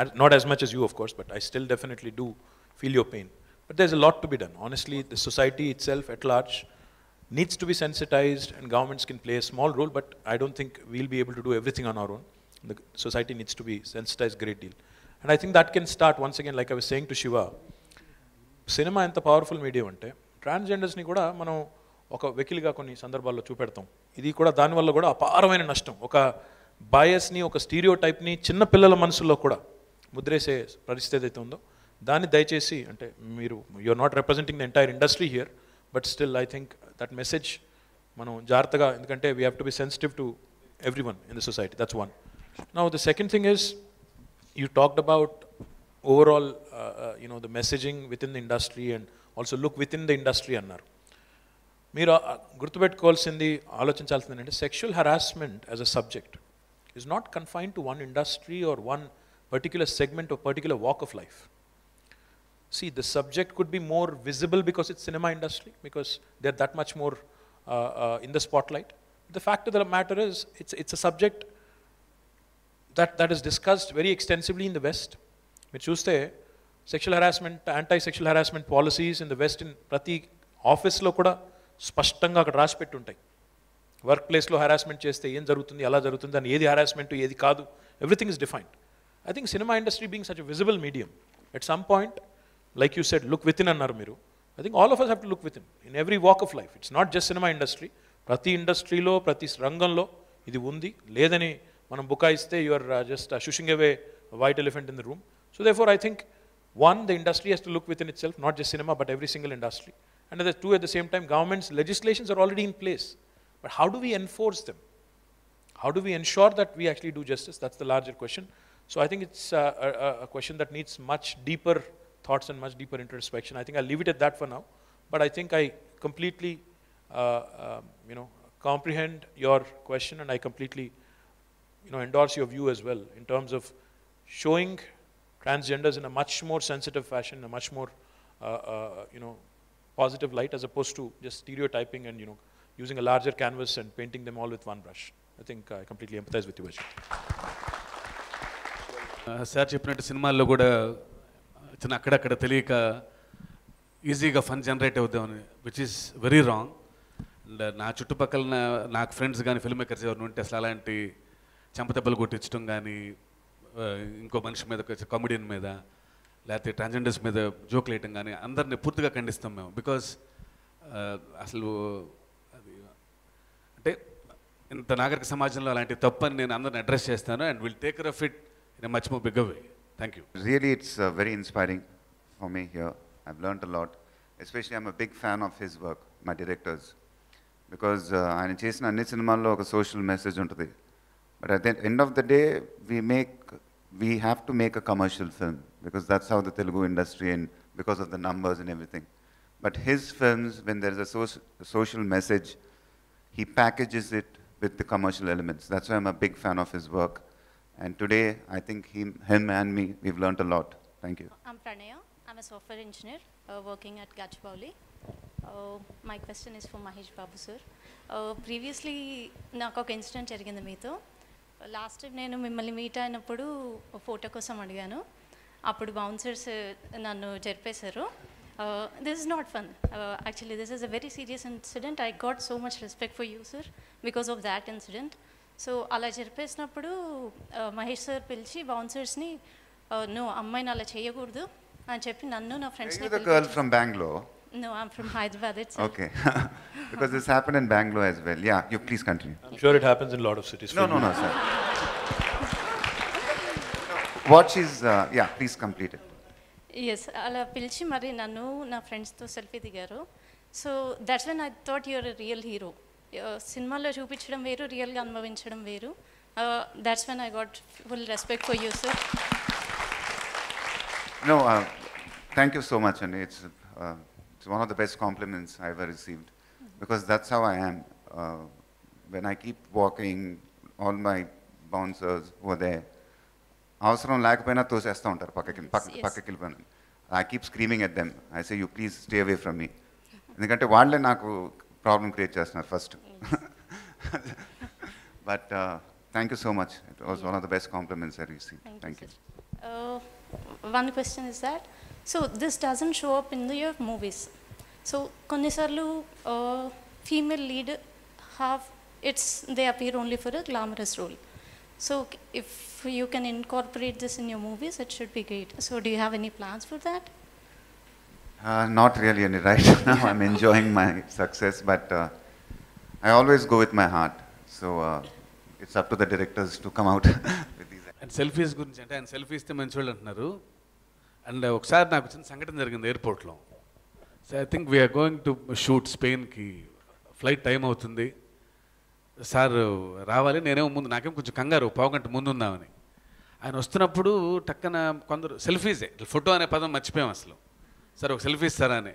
I- not as much as you, of course, but I still definitely do feel your pain. But there's a lot to be done. Honestly, the society itself at large needs to be sensitized and governments can play a small role, but I don't think we'll be able to do everything on our own. The society needs to be sensitized a great deal. And I think that can start once again, like I was saying to Shiva, cinema ఎంత పవర్ఫుల్ మీడియం అంటే ట్రాన్స్జెండర్స్ని కూడా మనం ఒక వెకిలిగా కొన్ని సందర్భాల్లో చూపెడతాం ఇది కూడా దానివల్ల కూడా అపారమైన నష్టం. ఒక బయస్ని ఒక స్టీరియో టైప్ని చిన్న పిల్లల మనసుల్లో కూడా ముద్రేసే పరిస్థితి అయితే ఉందో దాన్ని దయచేసి అంటే మీరు you are not representing the entire industry here but still I think that message మనం జాగ్రత్తగా ఎందుకంటే we have to be sensitive to every one in the society that's one now the second thing is you talked about overall you know the messaging within the industry and also look within the industry అన్నారు. మీరు ఆ- గుర్తుపెట్టుకోవాల్సింది ఆలోచించాల్సింది ఏంటంటే sexual harassment as a subject is not confine to one industry or one particular segment or particular walk of life see the subject could be more visible because it's cinema industry because they're that much more uh, uh, in the spotlight the fact of the matter is it's, it's a subject that, that is discussed very extensively in the west మీరు చూస్తే sexual harassment anti sexual harassment policies in the west in ప్రతి ఆఫీస్లో కూడా స్పష్టంగా అక్కడ రాసి పెట్టి ఉంటాయి వర్క్ ప్లేస్లో హెరాస్మెంట్ చేస్తే ఏం జరుగుతుంది ఎలా జరుగుతుంది అని ఏది హెరాస్మెంట్ ఏది కాదు everything is defined I think cinema industry being such visible medium at some point like you said look within అన్నారు మీరు. I think all of us have to look within in every walk of life it's not just cinema industry ప్రతి ఇండస్ట్రీలో ప్రతి రంగంలో ఇది ఉంది. లేదని మనం బుకాయిస్తే you are just shushing away white elephant in the room so therefore I think one, the industry has to look within itself, not just cinema, but every single industry. And the two, at the same time, government's legislations are already in place. But how do we enforce them? How do we ensure that we actually do justice? That's the larger question. So I think it's uh, a, a- question that needs much deeper thoughts and much deeper introspection. I think I'll leave it at that for now. But I think I completely, uh, um, you know, comprehend your question and I completely, you know, endorse your view as well in terms of showing transgenders in a much more sensitive fashion, a much more, uh, uh, you know, positive light as opposed to just stereotyping and, you know, using a larger canvas and painting them all with one brush. I think I completely empathize with you, Ajit. Sir చెప్పినట్టు సినిమాల్లో కూడా చిన్న అక్కడక్కడ తెలియక ఈజీగా ఫన్ జనరేట్ అవుతామని which is very wrong and నా చుట్టుపక్కల నా- నాకు ఫ్రెండ్స్ కానీ ఫిల్మ్ మేకర్స్ ఎవరు ఉంటే అసలు అలాంటి చెంపదెబ్బలు కొట్టించడం కానీ ఆ, ఇంకో మనిషి మీద కామెడియన్ మీద లేకపోతే ట్రాన్స్జెండర్స్ మీద జోకులు వేయటం కానీ అందరిని పూర్తిగా ఖండిస్తాం మేము. బికాస్ uh, అసలు అది అంటే ఇంత నాగరిక సమాజంలో అలాంటి తప్పని నేను అందరిని అడ్రస్ చేస్తాను and will take of it in much more big way thank you really it's very inspiring for me here I I've a lot especially I'm I'm a big fan of his work, my uh, ఆయన చేసిన అన్ని సినిమాల్లో ఒక సోషల్ మెసేజ్ ఉంటుంది. But at the end of the day we make we have to make a commercial film because that's how the Telugu industry and because of the numbers and everything. But his films, when there's a, soc- a social message, he packages it with the commercial elements. That's why I'm a big fan of his work. And today, I think him, him and me, we've learnt a lot. Thank you. I'm Pranaya. I'm a software engineer uh, working at Gachibowli. Uh, my question is for Mahesh Babu sir. Uh, previously నాకు ఒక ఇన్సిడెంట్ జరిగింది మీతో లాస్ట్ టైం నేను మిమ్మల్ని మీట్ అయినప్పుడు ఫోటో కోసం అడిగాను అప్పుడు బౌన్సర్స్ నన్ను జరిపేశారు this is not fun actually this is a very serious incident I got so much respect for you sir because of that incident so అలా జరిపేసినప్పుడు uh, మహేష్ సార్ పిలిచి బౌన్సర్స్ని నో అమ్మాయిని అలా చేయకూడదు అని చెప్పి నన్ను నా Are ఫ్రెండ్స్ని you the girl from Bangalore? No I'm from Hyderabad it's Okay. *laughs* because this happened in Bangalore as well. Yeah, you please continue. I'm sure it happens in a lot of cities. No, for no, you. no, sir. What she's, uh, yeah, please complete it. Yes అలా పిలిచి మరి నన్ను నా ఫ్రెండ్స్తో సెల్ఫీ దిగారు so that's when I thought you're real hero సినిమాలో చూపించడం వేరు రియల్గా అనుభవించడం వేరు that's when I got full respect for you sir No, uh, thank you so much, and it's, uh, it's one of the best compliments I ever received because that's how I am. Uh, when I keep walking, all my bouncers were there. అవసరం లేకపోయినా తోసేస్తూ ఉంటారు పక్కకి పక్క. పక్కకి వెళ్ళిపోయిన. I keep screaming at them I say you please stay away from me ఎందుకంటే వాళ్ళే నాకు ప్రాబ్లం క్రియేట్ చేస్తున్నారు first but thank you so much it was one of the best compliments I receive thank you one question is that so this doesn't show up in the, your movies. So కొన్నిసార్లు female lead have it's they appear only for a glamorous role. So if you can incorporate this in your movies it should be great so do you have any plans for that Uh, not really any right now. I'm enjoying my success, but uh, I always go with my heart. So uh, it's up to the directors to come out with these. And selfies గురించి అంటే ఆయన సెల్ఫీ ఇస్తే మంచి వాళ్ళు అంటున్నారు అండ్ ఒకసారి నాకు చిన్న సంఘటన జరిగింది ఎయిర్పోర్ట్లో so I think we're going to shoot స్పెయిన్కి flight time అవుతుంది సార్ రావాలి నేనేమో ముందు నాకేం కొంచెం కంగారు పావుగంట ముందు ఉందామని. ఆయన వస్తున్నప్పుడు టక్కన కొందరు సెల్ఫీసే ఫోటో అనే పదం మర్చిపోయాం అసలు. సార్ ఒక సెల్ఫీ ఇస్తారా అని.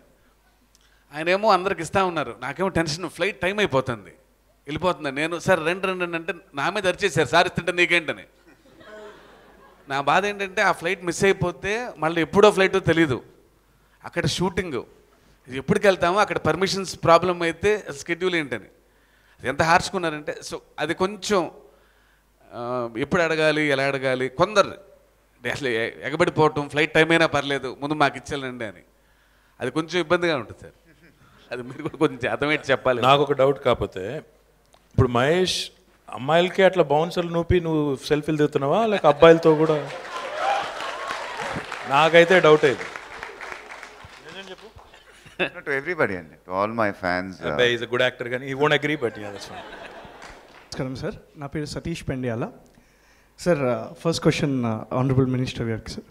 ఆయనేమో అందరికి ఇస్తా ఉన్నారు. నాకేమో టెన్షన్ ఫ్లైట్ టైం అయిపోతుంది. వెళ్ళిపోతుంది. నేను సార్ రెండు రెండు అంటే నా మీద అరిచేసారు సార్ ఇస్తుంటే నీకేంటని. నా బాధ ఏంటంటే ఆ ఫ్లైట్ మిస్ అయిపోతే మళ్ళీ ఎప్పుడో ఫ్లైట్ తెలీదు. అక్కడ షూటింగ్. ఎప్పటికి వెళ్తామో అక్కడ పర్మిషన్స్ ప్రాబ్లం అయితే షెడ్యూల్ ఏంటని. ఎంత హార్చుకున్నారంటే సో అది కొంచెం ఎప్పుడు అడగాలి ఎలా అడగాలి కొందరు అసలు ఎగబడిపోవటం ఫ్లైట్ టైం అయినా పర్లేదు ముందు మాకు ఇచ్చేయాలండి అని. అది కొంచెం ఇబ్బందిగా ఉంటుంది సార్. అది మీరు కూడా కొంచెం అర్థమేంటి చెప్పాలి. నాకు ఒక డౌట్ కాకపోతే ఇప్పుడు మహేష్ అమ్మాయిలకి అట్లా బౌన్సర్లు నూపి నువ్వు సెల్ఫీలు దిగుతున్నావా? లేక అబ్బాయిలతో కూడా? నాకైతే డౌట్ అయింది. No, to everybody and to all my fans. Uh, is a good actor కానీ he won't agree but yeah that's fine నమస్కారం సార్ నా పేరు Satish Pendiyala. Sir first question honourable minister గారికి సార్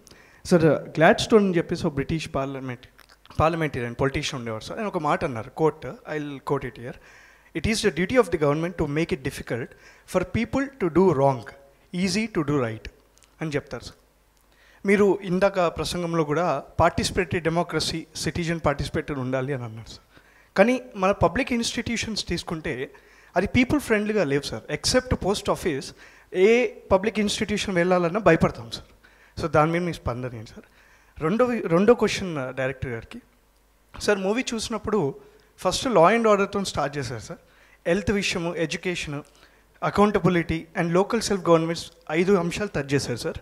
సార్ గ్లాడ్ స్టోన్ అని చెప్పేసి ఒక బ్రిటిష్ పార్లమెంట్ పార్లమెంటేరియన్ పొలిటీషియన్ ఉండేవారు సార్ ఆయన ఒక మాట అన్నారు quote I quote it here it is the duty of the government to make it difficult for people to do wrong easy to do right అని చెప్తారు సార్ మీరు ఇందాక ప్రసంగంలో కూడా పార్టిసిపేటరీ డెమోక్రసీ సిటిజన్ పార్టిసిపేటరీ ఉండాలి అని అన్నారు సార్ కానీ మన పబ్లిక్ ఇన్స్టిట్యూషన్స్ తీసుకుంటే అది పీపుల్ ఫ్రెండ్లీగా లేవు సార్ ఎక్సెప్ట్ పోస్ట్ ఆఫీస్ ఏ పబ్లిక్ ఇన్స్టిట్యూషన్ వెళ్ళాలన్నా భయపడతాం సార్ సో దాని మీద మీ స్పందన ఏంటి సార్ రెండో రెండో క్వశ్చన్ డైరెక్టర్ uh, గారికి. సార్ మూవీ చూసినప్పుడు ఫస్ట్ లా అండ్ ఆర్డర్తో స్టార్ట్ చేశారు సార్ హెల్త్ విషయము education accountability and local self governments ఐదు అంశాలు టచ్ చేశారు సార్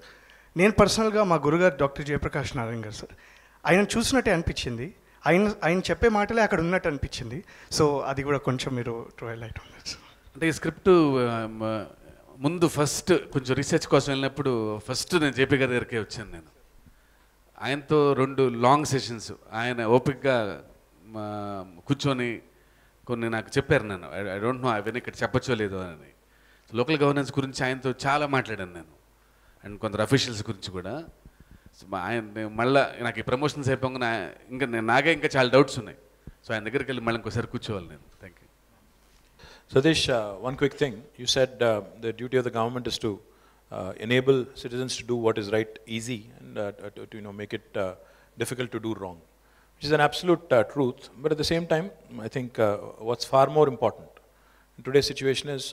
నేను పర్సనల్గా మా గురుగారు డాక్టర్ జయప్రకాష్ నారాయణ గారు సార్. ఆయన చూసినట్టే అనిపించింది. ఆయన ఆయన చెప్పే మాటలే అక్కడ ఉన్నట్టు అనిపించింది. సో అది కూడా కొంచెం మీరు ట్రయల్ అయితే సార్. అంటే ఈ స్క్రిప్ట్ ముందు ఫస్ట్ కొంచెం రీసెర్చ్ కోసం వెళ్ళినప్పుడు ఫస్ట్ నేను జేపీ గారి దగ్గరికి వచ్చాను నేను. ఆయనతో రెండు లాంగ్ సెషన్స్. ఆయన ఓపిక్గా కూర్చొని కొన్ని నాకు చెప్పారు నేను ఐ డోంట్ నో అవన్నీ ఇక్కడ చెప్పచ్చో లేదో అని. లోకల్ గవర్నెన్స్ గురించి ఆయనతో చాలా మాట్లాడాను నేను. అండ్ కొందరు అఫీషియల్స్ గురించి కూడా సో మా ఆయన నేను మళ్ళా నాకు ఈ ప్రమోషన్స్ అయిపోగానే ఆ- ఇంకా నేను నాకే ఇంకా చాలా డౌట్స్ ఉన్నాయి సో ఆయన దగ్గరికి వెళ్ళి మళ్ళీ ఇంకోసారి కూర్చోవాలి నేను thank you Satish, uh, one quick thing. You said uh, the duty of the government is to uh, enable citizens to do what is right easy and uh, to, to, you know, make it uh, difficult to do wrong, which is an absolute uh, truth. But at the same time, I think uh, what's far more important in today's situation is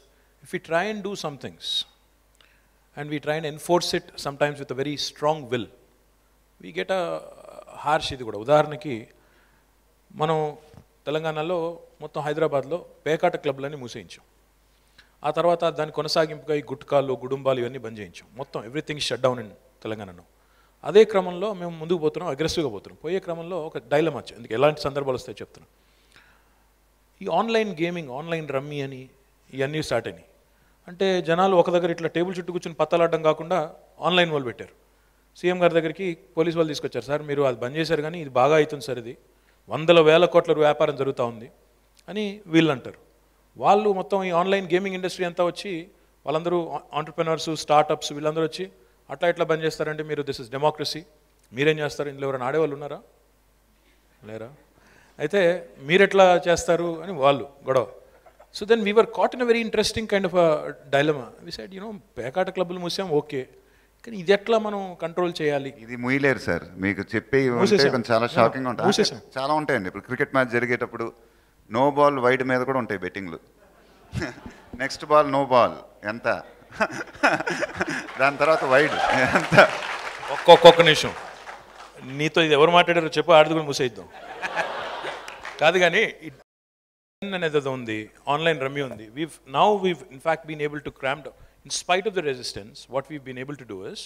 if we try and do some things and we try and enforce it sometimes with a very strong will, we get a harsh ఇది కూడా. ఉదాహరణకి మనం తెలంగాణలో మొత్తం హైదరాబాద్లో పేకాట క్లబ్లని మూసేయించాం. ఆ తర్వాత దాని కొనసాగింపుగా ఈ గుట్కాలు గుడుంబాలు ఇవన్నీ బంద్ చేయించాం. మొత్తం ఎవ్రీథింగ్ షట్ డౌన్ ఇన్ తెలంగాణలో అదే క్రమంలో మేము ముందుకు పోతున్నాం అగ్రెసివ్గా పోతున్నాం. పోయే క్రమంలో ఒక డైలమ్ వచ్చి ఎందుకు ఎలాంటి సందర్భాలు వస్తాయో చెప్తున్నాం. ఈ ఆన్లైన్ గేమింగ్ ఆన్లైన్ రమ్మీ అని ఇవన్నీ స్టార్ట్ అయినాయి. అంటే జనాలు ఒక దగ్గర ఇట్లా టేబుల్ చుట్టూ కూర్చొని పత్తలాడడం కాకుండా ఆన్లైన్ వాళ్ళు పెట్టారు. సీఎం గారి దగ్గరికి పోలీస్ వాళ్ళు తీసుకొచ్చారు. సార్ మీరు అది బంద్ చేశారు కానీ ఇది బాగా అవుతుంది సార్ ఇది. వందల వేల కోట్ల వ్యాపారం జరుగుతూ ఉంది అని వీళ్ళు అంటారు. వాళ్ళు మొత్తం ఈ ఆన్లైన్ గేమింగ్ ఇండస్ట్రీ అంతా వచ్చి వాళ్ళందరూ ఆంటర్ప్రినర్స్ స్టార్టప్స్ వీళ్ళందరూ వచ్చి అట్లా ఇట్లా బంద్ చేస్తారంటే మీరు దిస్ ఇస్ డెమోక్రసీ. మీరేం చేస్తారు? ఇందులో ఎవరైనా ఆడేవాళ్ళు ఉన్నారా? లేరా? అయితే మీరెట్లా చేస్తారు? అని వాళ్ళు గొడవ. So then we're caught in a very interesting kind of dilemma we side you know పేకాట క్లబ్లు మూసాం ఓకే. కానీ ఇది ఎట్లా మనం కంట్రోల్ చేయాలి? ఇది ముయ్యలేరు సార్. మీకు చెప్పి చాలా షాకింగ్ ఉంటాయి. మూసేసాం. చాలా ఉంటాయండి. ఇప్పుడు క్రికెట్ మ్యాచ్ జరిగేటప్పుడు నో బాల్ వైడ్ మీద కూడా ఉంటాయి బెట్టింగ్లు. *laughs* Next ball no ball. ఎంత? దాని తర్వాత వైడ్. ఎంత? ఒక్కొక్క నిమిషం. నీతో ఇది ఎవరు మాట్లాడారో చెప్పు ఆడిది కూడా మూసేద్దాం. కాదు కానీ అనేది ఉంది ఆన్లైన్ రమ్మీ ఉంది. We've now we've in fact been able to cram in spite of the resistance what we been able to do is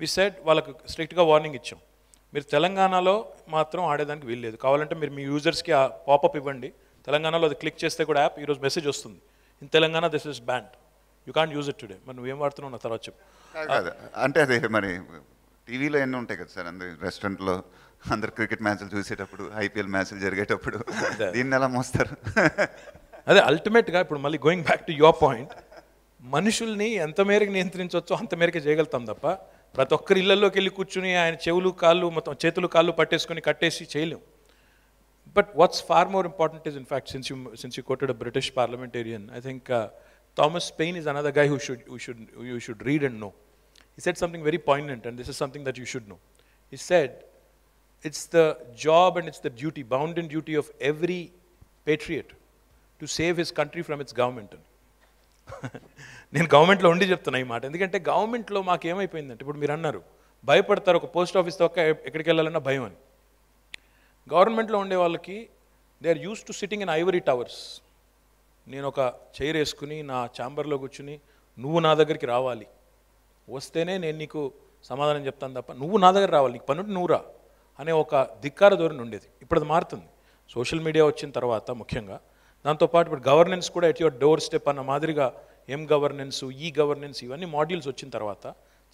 we set వాళ్ళకు స్ట్రిక్ట్గా వార్నింగ్ ఇచ్చాం. మీరు తెలంగాణలో మాత్రం ఆడేదానికి వీల్లేదు కావాలంటే మీరు మీ యూజర్స్కి ఆ పాపప్ ఇవ్వండి. తెలంగాణలో అది క్లిక్ చేస్తే కూడా యాప్ ఈరోజు మెసేజ్ వస్తుంది. In Telangana this is banned you can't use it today మరి నువ్వేం వాడుతున్నావు? నా తర్వాత చెప్పు. అంటే అదే మరి టీవీలో ఎన్ని ఉంటాయి కదా సార్ అందరి రెస్టారెంట్లో అందరు క్రికెట్ మ్యాచ్లు చూసేటప్పుడు ఐపీఎల్ మ్యాచ్లు జరిగేటప్పుడు దీన్ని ఎలా మోస్తారు? అదే అల్టిమేట్గా ఇప్పుడు మళ్ళీ going back to your point మనుషుల్ని ఎంత మేరకు నియంత్రించవచ్చో అంత మేరకు చేయగలుగుతాం తప్ప ప్రతి ఒక్కరి ఇళ్ళలోకి వెళ్ళి కూర్చుని ఆయన చెవులు కాళ్ళు మొత్తం చేతులు కాళ్ళు పట్టేసుకొని కట్టేసి చేయలేం. But what's far more important is in fact since you since you quoted a British parliamentarian I think Thomas Paine is another guy who should you should you should read and know he said something very poignant, and this is something that you should know. He said, It's the job and it's the duty, bounden duty of every patriot to save his country from its government నేను గవర్నమెంట్లో ఉండి చెప్తున్నా ఈ మాట. ఎందుకంటే గవర్నమెంట్లో మాకు ఏమైపోయిందంటే ఇప్పుడు మీరు అన్నారు భయపడతారు ఒక పోస్ట్ ఆఫీస్ తొక్క ఎక్కడికి వెళ్ళాలన్నా భయం అని. గవర్నమెంట్లో ఉండే వాళ్ళకి they are used to sitting in ivory towers నేను ఒక చైర్ వేసుకుని నా ఛాంబర్లో కూర్చుని నువ్వు నా దగ్గరికి రావాలి. వస్తేనే నేను నీకు సమాధానం చెప్తాను తప్ప నువ్వు నా దగ్గర రావాలి నీకు పనుంటే నువ్వు రా. అనే ఒక ధిక్కార ధోరణి ఉండేది. ఇప్పుడు అది మారుతుంది. సోషల్ మీడియా వచ్చిన తర్వాత ముఖ్యంగా దాంతోపాటు ఇప్పుడు గవర్నెన్స్ కూడా ఎట్ యువర్ డోర్ స్టెప్ అన్న మాదిరిగా ఎం గవర్నెన్స్ ఈ గవర్నెన్స్ ఇవన్నీ మాడ్యూల్స్ వచ్చిన తర్వాత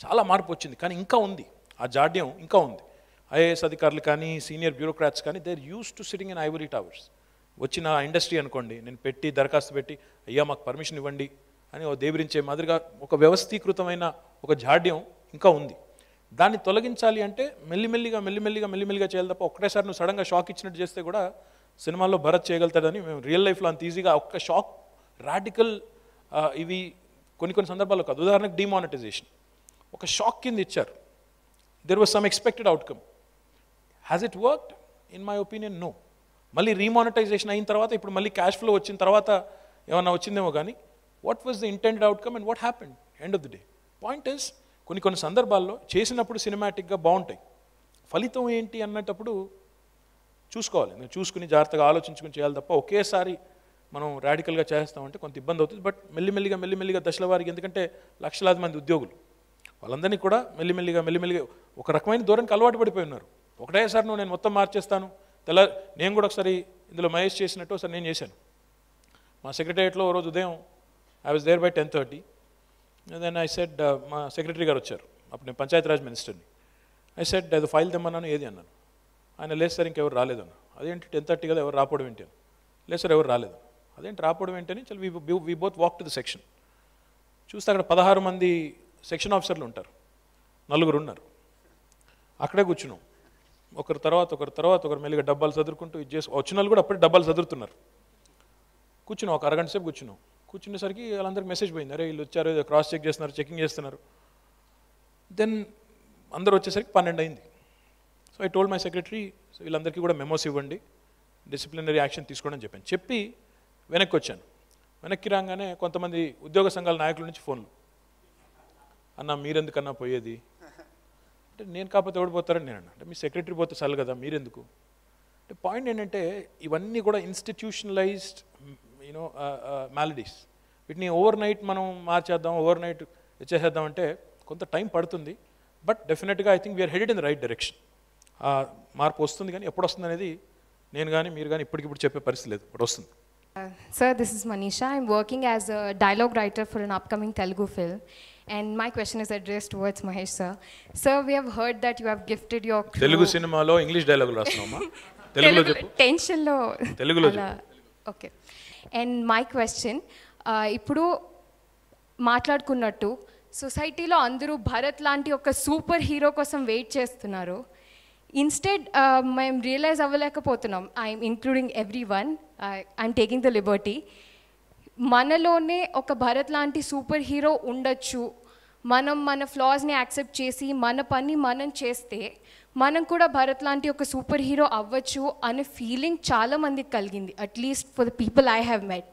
చాలా మార్పు వచ్చింది. కానీ ఇంకా ఉంది. ఆ జాడ్యం ఇంకా ఉంది. ఐఏఎస్ అధికారులు కానీ సీనియర్ బ్యూరోక్రాట్స్ కానీ they're used to sitting in ivory towers. వచ్చిన ఇండస్ట్రీ అనుకోండి నేను పెట్టి దరఖాస్తు పెట్టి అయ్యా మాకు పర్మిషన్ ఇవ్వండి అని ఓ దేవిరించే మాదిరిగా ఒక వ్యవస్థీకృతమైన ఒక జాడ్యం ఇంకా ఉంది. దాన్ని తొలగించాలి అంటే మెల్లిమెల్లిగా మెల్లిమెల్లిగా మెల్లిమెల్లిగా చేయాలి తప్ప ఒక్కటేసారి నువ్వు సడన్గా షాక్ ఇచ్చినట్టు చేస్తే కూడా సినిమాల్లో భరత్ చేయగలుగుతాడని మేము రియల్ లైఫ్లో అంత ఈజీగా ఒక్క షాక్ రాడికల్ ఇవి కొన్ని కొన్ని సందర్భాల్లో కాదు. ఉదాహరణకు డిమానిటైజేషన్ ఒక షాక్ కింద ఇచ్చారు. There was some expected outcome has it worked in my opinion no మళ్ళీ రీమానిటైజేషన్ అయిన తర్వాత ఇప్పుడు మళ్ళీ క్యాష్ ఫ్లో వచ్చిన తర్వాత ఏమన్నా వచ్చిందేమో కానీ what was the intended outcome and what happened end of the day point is కొన్ని కొన్ని సందర్భాల్లో చేసినప్పుడు సినిమాటిక్గా బాగుంటాయి. ఫలితం ఏంటి అన్నటప్పుడు చూసుకోవాలి. నేను చూసుకుని జాగ్రత్తగా ఆలోచించుకుని చేయాలి తప్ప ఒకేసారి మనం రాడికల్గా చేస్తామంటే కొంత ఇబ్బంది అవుతుంది. బట్ మెల్లిమెల్లిగా మెల్లిమెల్లిగా దశల వారికి ఎందుకంటే లక్షలాది మంది ఉద్యోగులు. వాళ్ళందరినీ కూడా మెల్లిమెల్లిగా మెల్లిమెల్లిగా ఒక రకమైన దూరానికి అలవాటు పడిపోయి ఉన్నారు. ఒకటేసారి నువ్వు నేను మొత్తం మార్చేస్తాను. తెల్ల నేను కూడా ఒకసారి ఇందులో మహేష్ చేసినట్టు ఒకసారి నేను చేశాను. మా సెక్రటరియట్లో రోజు ఉదయం I was there by ten thirty then I said మా సెక్రటరీ గారు వచ్చారు. అప్పుడు నేను పంచాయతీరాజ్ మినిస్టర్ని. ఐ సెడ్ అది ఫైల్ తెమ్మన్నాను ఏది? అన్నాను. ఆయన లేదు సార్ ఇంకెవరు రాలేదన్న అదేంటి టెన్ థర్టీ కదా ఎవరు రాపోవడం ఏంటి? అని లేదు సార్ ఎవరు రాలేదు. అదేంటి రాపోవడం ఏంటని చల్ we both walk to the section. చూస్తే అక్కడ పదహారు మంది సెక్షన్ ఆఫీసర్లు ఉంటారు. నలుగురు ఉన్నారు. అక్కడే కూర్చున్నాం. ఒకరి తర్వాత ఒకరి తర్వాత ఒకరు మెల్లిగా డబ్బాలు చదువుకుంటూ ఇది చేసి వచ్చిన వాళ్ళు కూడా అప్పుడే డబ్బాలు చదువుతున్నారు కూర్చున్నాం ఒక అరగంట సేపు కూర్చున్నాం. కూర్చునేసరికి వాళ్ళందరికీ మెసేజ్ పోయింది. అరే వీళ్ళు వచ్చారు ఏదో క్రాస్ చెక్ చేస్తున్నారు చెకింగ్ చేస్తున్నారు. దెన్ అందరూ వచ్చేసరికి పన్నెండు అయింది. So I told my secretary so వీళ్ళందరికీ కూడా మెమోస్ ఇవ్వండి. డిసిప్లినరీ యాక్షన్ తీసుకోండి అని చెప్పాను. చెప్పి వెనక్కి వచ్చాను. వెనక్కి రాగానే కొంతమంది ఉద్యోగ సంఘాల నాయకుల నుంచి ఫోన్లు. అన్న మీరెందుకన్నా పోయేది? అంటే నేను కాకపోతే ఎవడిపోతారని నేను అన్నా అంటే మీ సెక్రటరీ పోతే చాలు కదా మీరెందుకు? అంటే పాయింట్ ఏంటంటే ఇవన్నీ కూడా ఇన్స్టిట్యూషనలైజ్డ్ యూనో మ్యాలడీస్ వీటిని ఓవర్ నైట్ మనం మార్చేద్దాం ఓవర్ నైట్ ఇచ్చేసేద్దాం అంటే కొంత టైం పడుతుంది. బట్ డెఫినెట్గా I think we're headed in the right direction. ఆ మార్పు వస్తుంది కానీ ఎప్పుడు వస్తుంది అనేది నేను కానీ మీరు కానీ ఇప్పటికిప్పుడు చెప్పే పరిస్థితి లేదు. బట్ వస్తుంది. Uh, sir, this is Manisha. I'm working as a dialogue writer for an upcoming Telugu film. And my question is addressed towards Mahesh, sir. Sir, we have heard that you have gifted your crew... Telugu సినిమాలో ఇంగ్లీష్ డైలాగులు రాస్తున్నామా తెలుగులో చెప్పు. టెన్షన్లో తెలుగులో ఓకే అండ్ మై క్వశ్చన్ ఇప్పుడు మాట్లాడుకున్నట్టు సొసైటీలో అందరూ భరత్ లాంటి ఒక సూపర్ హీరో కోసం వెయిట్ చేస్తున్నారు. ఇన్స్టెడ్ uh, మేము realise అవ్వలేకపోతున్నాం. I'm including every one I'm taking the liberty మనలోనే ఒక భరత్ లాంటి సూపర్ హీరో ఉండొచ్చు. మనం మన ఫ్లాస్ని యాక్సెప్ట్ చేసి మన పని మనం చేస్తే మనం కూడా భరత్ లాంటి ఒక సూపర్ హీరో అవ్వచ్చు అనే ఫీలింగ్ చాలా మందికి కలిగింది at least for the people I have met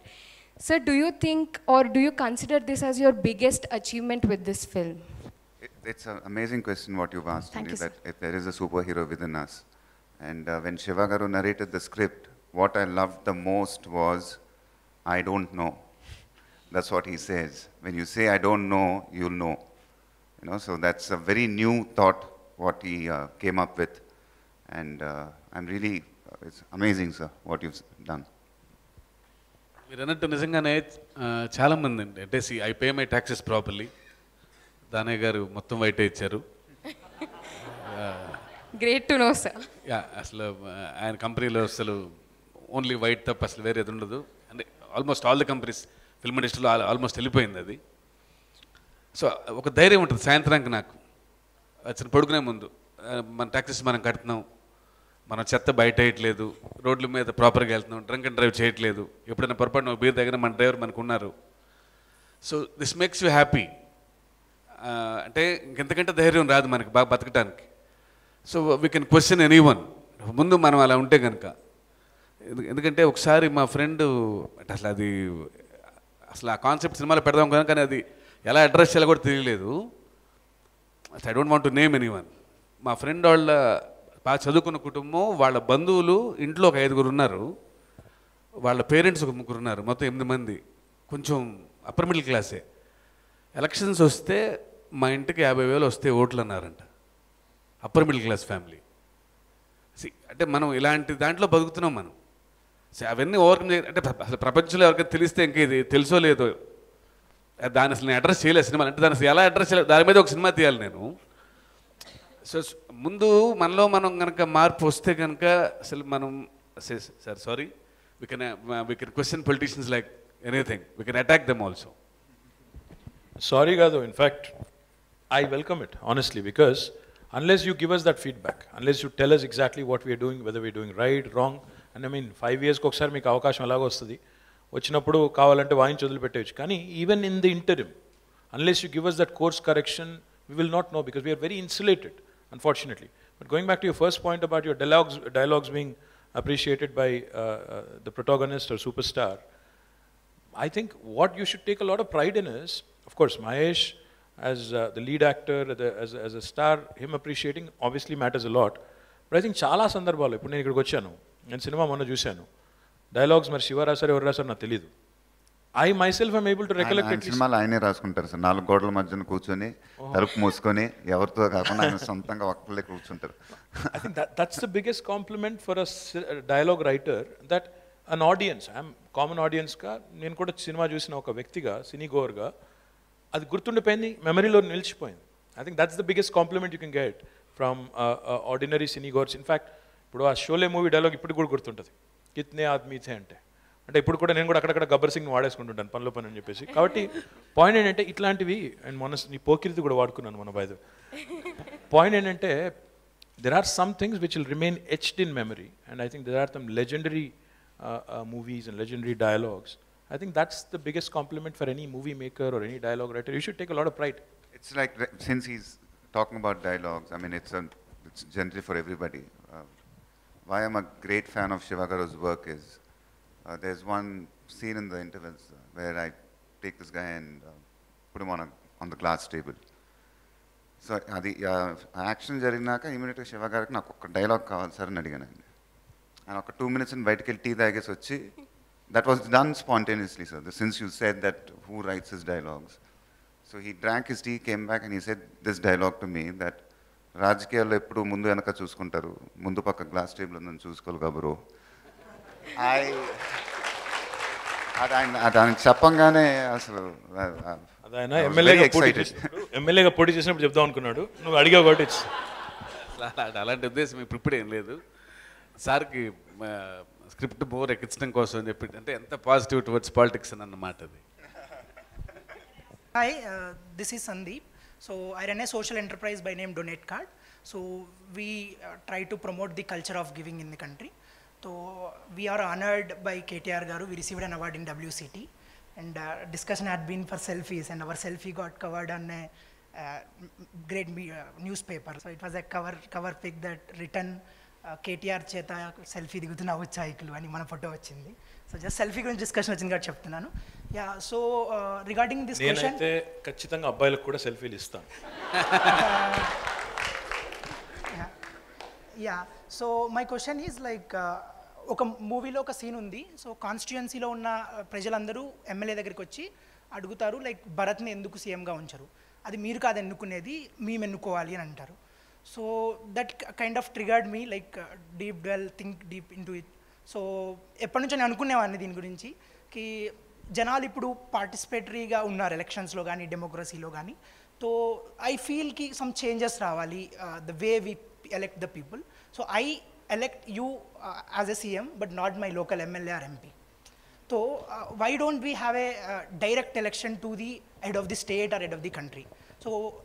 sir do you think or do you consider this as your biggest achievement with this film It's an amazing question what you've asked Thank me, you, sir. that if there is a superhero within us. And uh, when Shiva Garu narrated the script, what I loved the most was, I don't know. That's what he says. When you say, I don't know, you'll know. You know, so that's a very new thought, what he uh, came up with. And uh, I'm really, it's amazing, sir, what you've done. మీరు అన్నట్టు నిజంగానే ఆ, చాలా మంది అండి. అంటే I pay my taxes properly Danayya గారు మొత్తం వైటే ఇచ్చారు. Great to know sir yeah అసలు ఆయన కంపెనీలో అసలు ఓన్లీ వైట్ తప్ప అసలు వేరే ఏది ఉండదు. అంటే almost all the companies film ఇండస్ట్రీలో ఆల్మోస్ట్ వెళ్ళిపోయింది అది. సో ఒక ధైర్యం ఉంటుంది సాయంత్రానికి నాకు. వచ్చిన పడుకునే ముందు మన ట్యాక్సీస్ మనం కడుతున్నాం. మనం చెత్త బయట వేయట్లేదు. రోడ్ల మీద ప్రాపర్గా వెళ్తున్నాం. డ్రంక్ అండ్ డ్రైవ్ చేయట్లేదు. ఎప్పుడైనా పొరపాటున బీర్ దగ్గర మన డ్రైవర్ మనకు ఉన్నారు so this makes you happy అంటే ఇంకెంతకంటే ధైర్యం రాదు మనకి బాగా బతకటానికి. So we can question any one ముందు మనం అలా ఉంటే కనుక ఎందుకంటే ఒకసారి మా ఫ్రెండ్ అంటే అసలు అది అసలు ఆ కాన్సెప్ట్ సినిమాలో పెడదాం కనుక అది ఎలా అడ్రస్ చేయాలో కూడా తెలియలేదు. I don't want to name any one మా ఫ్రెండ్ వాళ్ళ బాగా చదువుకున్న కుటుంబం వాళ్ళ బంధువులు ఇంట్లో ఒక ఐదుగురు ఉన్నారు. వాళ్ళ పేరెంట్స్ ఒక ముగ్గురు ఉన్నారు. మొత్తం ఎనిమిది మంది. కొంచెం అప్పర్ మిడిల్ క్లాసే ఎలక్షన్స్ వస్తే మా ఇంటికి యాభై వేలు వస్తే ఓట్లు అన్నారంట. అప్పర్ మిడిల్ క్లాస్ ఫ్యామిలీ అంటే మనం ఇలాంటి దాంట్లో బతుకుతున్నాం మనం. అవన్నీ ఓవర్కమ్ చే అంటే అసలు ప్రపంచంలో ఎవరికైనా తెలిస్తే ఇంక ఇది తెలుసో లేదో దాని అసలు నేను అడ్రస్ చేయలేదు సినిమా. అంటే దాని అసలు ఎలా అడ్రస్ చేయలేదు? దాని మీద ఒక సినిమా తీయాలి నేను. సో స్- ముందు మనలో మనం కనుక మార్పు వస్తే కనుక అసలు మనం sir sorry we can we can question politicians like anything we can attack them also sorry కాదు in fact I welcome it honestly because unless you give us that feedback unless you tell us exactly what we're doing whether we doing right wrong and I mean five ఇయర్స్కి ఒకసారి మీకు అవకాశం ఎలాగో వస్తుంది వచ్చినప్పుడు కావాలంటే వాయించి వదిలిపెట్టేయచ్చు కానీ even in the interim unless you give us that course correction we will not know because we are very insulated unfortunately but going back to your first point about your dialogues dialogues being appreciated by uh, uh, the protagonist or superstar, I think what you should take a lot of pride in is, of course, Mahesh as uh, the lead actor, the, as, as a star, him appreciating obviously matters a lot. But I think చాలా సందర్భాలు ఇప్పుడు నేను ఇక్కడికి వచ్చాను నేను సినిమా మొన్న చూశాను డైలాగ్స్ మరి శివ రాశారు ఎవరు రాశారు నాకు తెలియదు I myself I'm able to recollect సినిమాలు ఆయనే రాసుకుంటారు సార్. నాలుగు గోడల మధ్యన కూర్చొని తలుపు మూసుకొని ఎవరితో కాకుండా ఆయన సొంతంగా ఒక్కళ్ళే కూర్చుంటారు. I think that, that's the biggest compliment for a, si- a dialogue writer that an audience, I'm common audience గా నేను కూడా సినిమా చూసిన ఒక వ్యక్తిగా సినీ గోవర్గా అది గుర్తుండిపోయింది మెమరీలో నిలిచిపోయింది. I think that's the biggest compliment you can get from ordinary cine goers in fact ఇప్పుడు ఆ షోలే మూవీ డైలాగ్ ఇప్పుడు కూడా గుర్తుంటుంది. కిత్నే ఆద్మీ థే అంటే అంటే ఇప్పుడు కూడా నేను కూడా అక్కడక్కడ గబ్బర్ సింగ్ వాడేసుకుంటుంటాను పనిలో పని అని చెప్పేసి కాబట్టి పాయింట్ ఏంటంటే ఇట్లాంటివి అండ్ మొన్న నీ పోకిరిది కూడా వాడుకున్నాను మన బైద పాయింట్ ఏంటంటే there are some things which will remain etched in memory, and I think there are some legendary uh, uh, movies and legendary dialogues. I think that's the biggest compliment for any movie maker or any dialogue writer. You should take a lot of pride. It's like re- since he's talking about dialogues, I mean, it's, a, it's generally for everybody. Uh, why I'm a great fan of Shivagaru's work is uh, there's one scene in the intervals uh, where I take this guy and uh, put him on, a, on the glass table. So అది యాక్షన్ జరిగినాక ఇమీడియట్గా శివ గారికి నాకు ఒక డైలాగ్ కావాలి సార్ అని అడిగానండి ఆయన ఒక టూ మినిట్స్ బయటకు వెళ్ళి టీ తాగేసి వచ్చి that was done spontaneously sir since you said that who writes his dialogues so he drank his tea came back and he said this dialogue to me that రాజకీయాల్లో ఎప్పుడు ముందు వెనక చూసుకుంటారు. ముందు పక్క గ్లాస్ టేబుల్ ఉందని చూసుకోవాలి కాబరు అది ఆయన అది ఆయన చెప్పంగానే అసలు ఆయన ఎమ్మెల్యేగా పోటీ చేసినప్పుడు ఎమ్మెల్యేగా పోటీ చేసినప్పుడు చెప్దాం అనుకున్నాడు. నువ్వు అడిగావు కాబట్టి అలాంటి ఉద్దేశం ఇప్పుడు ఇప్పుడు ఏం లేదు. సార్కి స్క్రిప్ట్ బోర్ ఎక్కించడం కోసం అని చెప్పి అంటే ఎంత పాజిటివ్ టువర్డ్స్ పాలిటిక్స్ అని అన్నమాట అది. Uh, this is Sandeep. So I run a social enterprise by name Donate Card. So we uh, try to promote the culture of giving in the country. So we are honored by KTR Garu. We received an award in WCT, and uh, discussion had been for selfies, and our selfie got covered on a uh, m- great me- uh, newspaper. So it was a cover cover pic that written KTR చేత సెల్ఫీ దిగుతున్న ఉత్సాహికులు అని మన ఫోటో వచ్చింది సో జస్ట్ సెల్ఫీ గురించి డిస్కషన్ వచ్చింది కాబట్టి చెప్తున్నాను. Yeah so regarding this question నేనైతే ఖచ్చితంగా అబ్బాయిలకు కూడా సెల్ఫీలు ఇస్తాను. Yeah so my question is like ఒక మూవీలో ఒక సీన్ ఉంది. సో కాన్స్టిట్యుయెన్సీలో ఉన్న uh, ప్రజలందరూ ఎమ్మెల్యే దగ్గరికి వచ్చి అడుగుతారు లైక్ భరత్ని ఎందుకు సీఎంగా ఉంచరు? అది మీరు కాదు ఎన్నుకునేది మేము ఎన్నుకోవాలి అని అంటారు. So that kind of triggered me like deep dwell think deep into it so ఎప్పటి నుంచో నేను అనుకునేవాడిని దీని గురించి కి జనాలు ఇప్పుడు పార్టిసిపేటరీగా ఉన్నారు ఎలక్షన్స్లో కానీ డెమోక్రసీలో కానీ సో ఐ ఫీల్కి సమ్ చేంజెస్ రావాలి the way we elect the people. So I elect you uh, as a CM, but not my local MLA or MP. So uh, why don't we have a uh, direct election to the head of the state or head of the country? So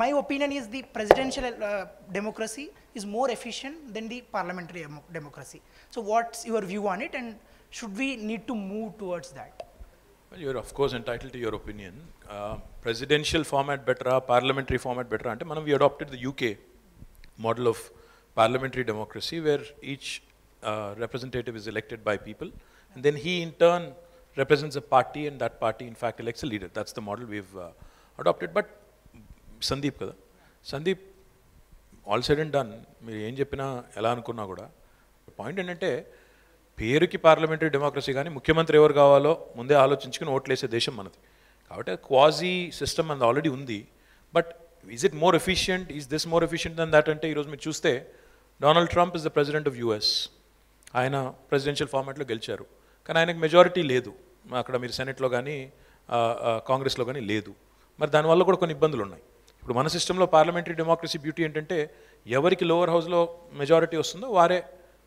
my opinion is the presidential uh, democracy is more efficient than the parliamentary democracy. So what's your view on it and should we need to move towards that? Well, you're of course entitled to your opinion. Uh, presidential format better, parliamentary format better. And we adopted the UK model of parliamentary democracy where each uh, representative is elected by people and then he in turn represents a party and that party in fact elects a leader. That's the model we've uh, adopted. But Sandeep కదా. Sandeep all said and done మీరు ఏం చెప్పినా ఎలా అనుకున్నా కూడా పాయింట్ ఏంటంటే పేరుకి పార్లమెంటరీ డెమోక్రసీ కానీ ముఖ్యమంత్రి ఎవరు కావాలో ముందే ఆలోచించుకుని ఓట్లేసే దేశం మనది. కాబట్టి క్వాజీ సిస్టమ్ మనది ఆల్రెడీ ఉంది. But is it more efficient is this more efficient than that అంటే ఈరోజు మీరు చూస్తే Donald Trump is the president of US ఆయన ప్రెసిడెన్షియల్ ఫార్మాట్లో గెలిచారు. కానీ ఆయనకు మెజారిటీ లేదు. అక్కడ మీరు సెనెట్లో కానీ కాంగ్రెస్లో కానీ లేదు. మరి దానివల్ల కూడా కొన్ని ఇబ్బందులు ఉన్నాయి ఇప్పుడు మన సిస్టంలో పార్లమెంటరీ డెమోక్రసీ బ్యూటీ ఏంటంటే ఎవరికి లోవర్ హౌస్లో మెజారిటీ వస్తుందో వారే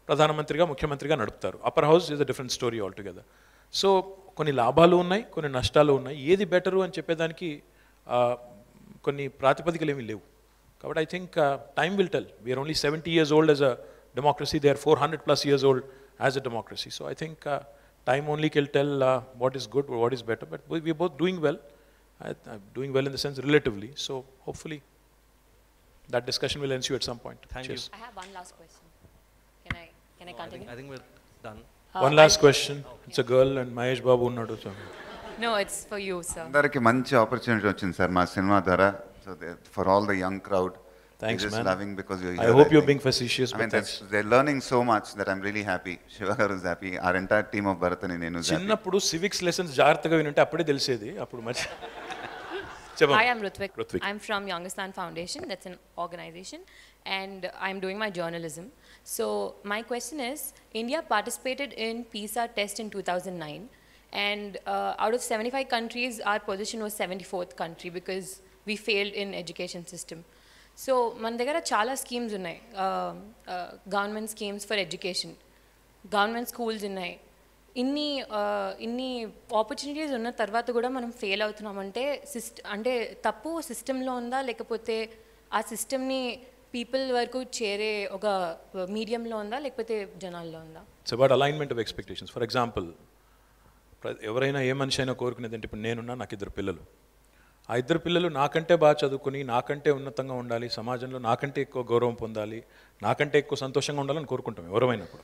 ప్రధానమంత్రిగా ముఖ్యమంత్రిగా నడుపుతారు. Upper house is a different story altogether so కొన్ని లాభాలు ఉన్నాయి కొన్ని నష్టాలు ఉన్నాయి. ఏది బెటరు అని చెప్పేదానికి ఆ, కొన్ని ప్రాతిపదికలు ఏమీ లేవు. కాబట్టి I think time will tell we're only seventy years old as a democracy they are four hundred plus years old as a democracy so I think time only will tell what is good what is better but we both Doing well doing well in the sense relatively so hopefully that discussion will ensue at some point. Thank Cheers. you. I have one last question. Can I, can I No, I continue? think, I think we're done. Uh, One last I- question. It's a girl and Mahesh Babu unnadu. So. No, it's for you, sir. అందరికి మంచి ఆపర్చునిటీ వచ్చింది సార్ మా సినిమా ద్వారా so for all the young crowd Thanks, man. Loving because I hope you're being facetious, I but mean, that's, they're learning so much that I'm really happy. Shiva garu is happy. Our entire team of Bharat and నేను is happy. చిన్నప్పుడు సివిక్స్ లెసన్స్ జాగ్రత్తగా వినుంటే అప్పుడే తెలిసేది అప్పుడు మరి చెప్పండి Hi, I'm Rutvik. Rutvik. I'm from Youngistan Foundation. That's an organization. And I'm doing my journalism. So my question is, India participated in PISA test in 2009. And uh, out of 75 countries, our position was 74th country because we failed in education system. So మన దగ్గర చాలా స్కీమ్స్ ఉన్నాయి government schemes for education government schools ఉన్నాయి ఇన్ని ఇన్ని ఆపర్చునిటీస్ ఉన్న తర్వాత కూడా మనం ఫెయిల్ అవుతున్నామంటే సిస్ట్ అంటే తప్పు సిస్టంలో ఉందా? లేకపోతే ఆ సిస్టమ్ని పీపుల్ వరకు చేరే ఒక మీడియంలో ఉందా? లేకపోతే జనాల్లో ఉందా? It's about alignment of expectations for example ఎవరైనా ఏ మనిషి అయినా కోరుకునేది అంటే ఇప్పుడు నేనున్నా నాకు ఇద్దరు పిల్లలు. ఆ ఇద్దరు పిల్లలు నాకంటే బాగా చదువుకుని నాకంటే ఉన్నతంగా ఉండాలి సమాజంలో నాకంటే ఎక్కువ గౌరవం పొందాలి నాకంటే ఎక్కువ సంతోషంగా ఉండాలని కోరుకుంటాం ఎవరమైనప్పుడు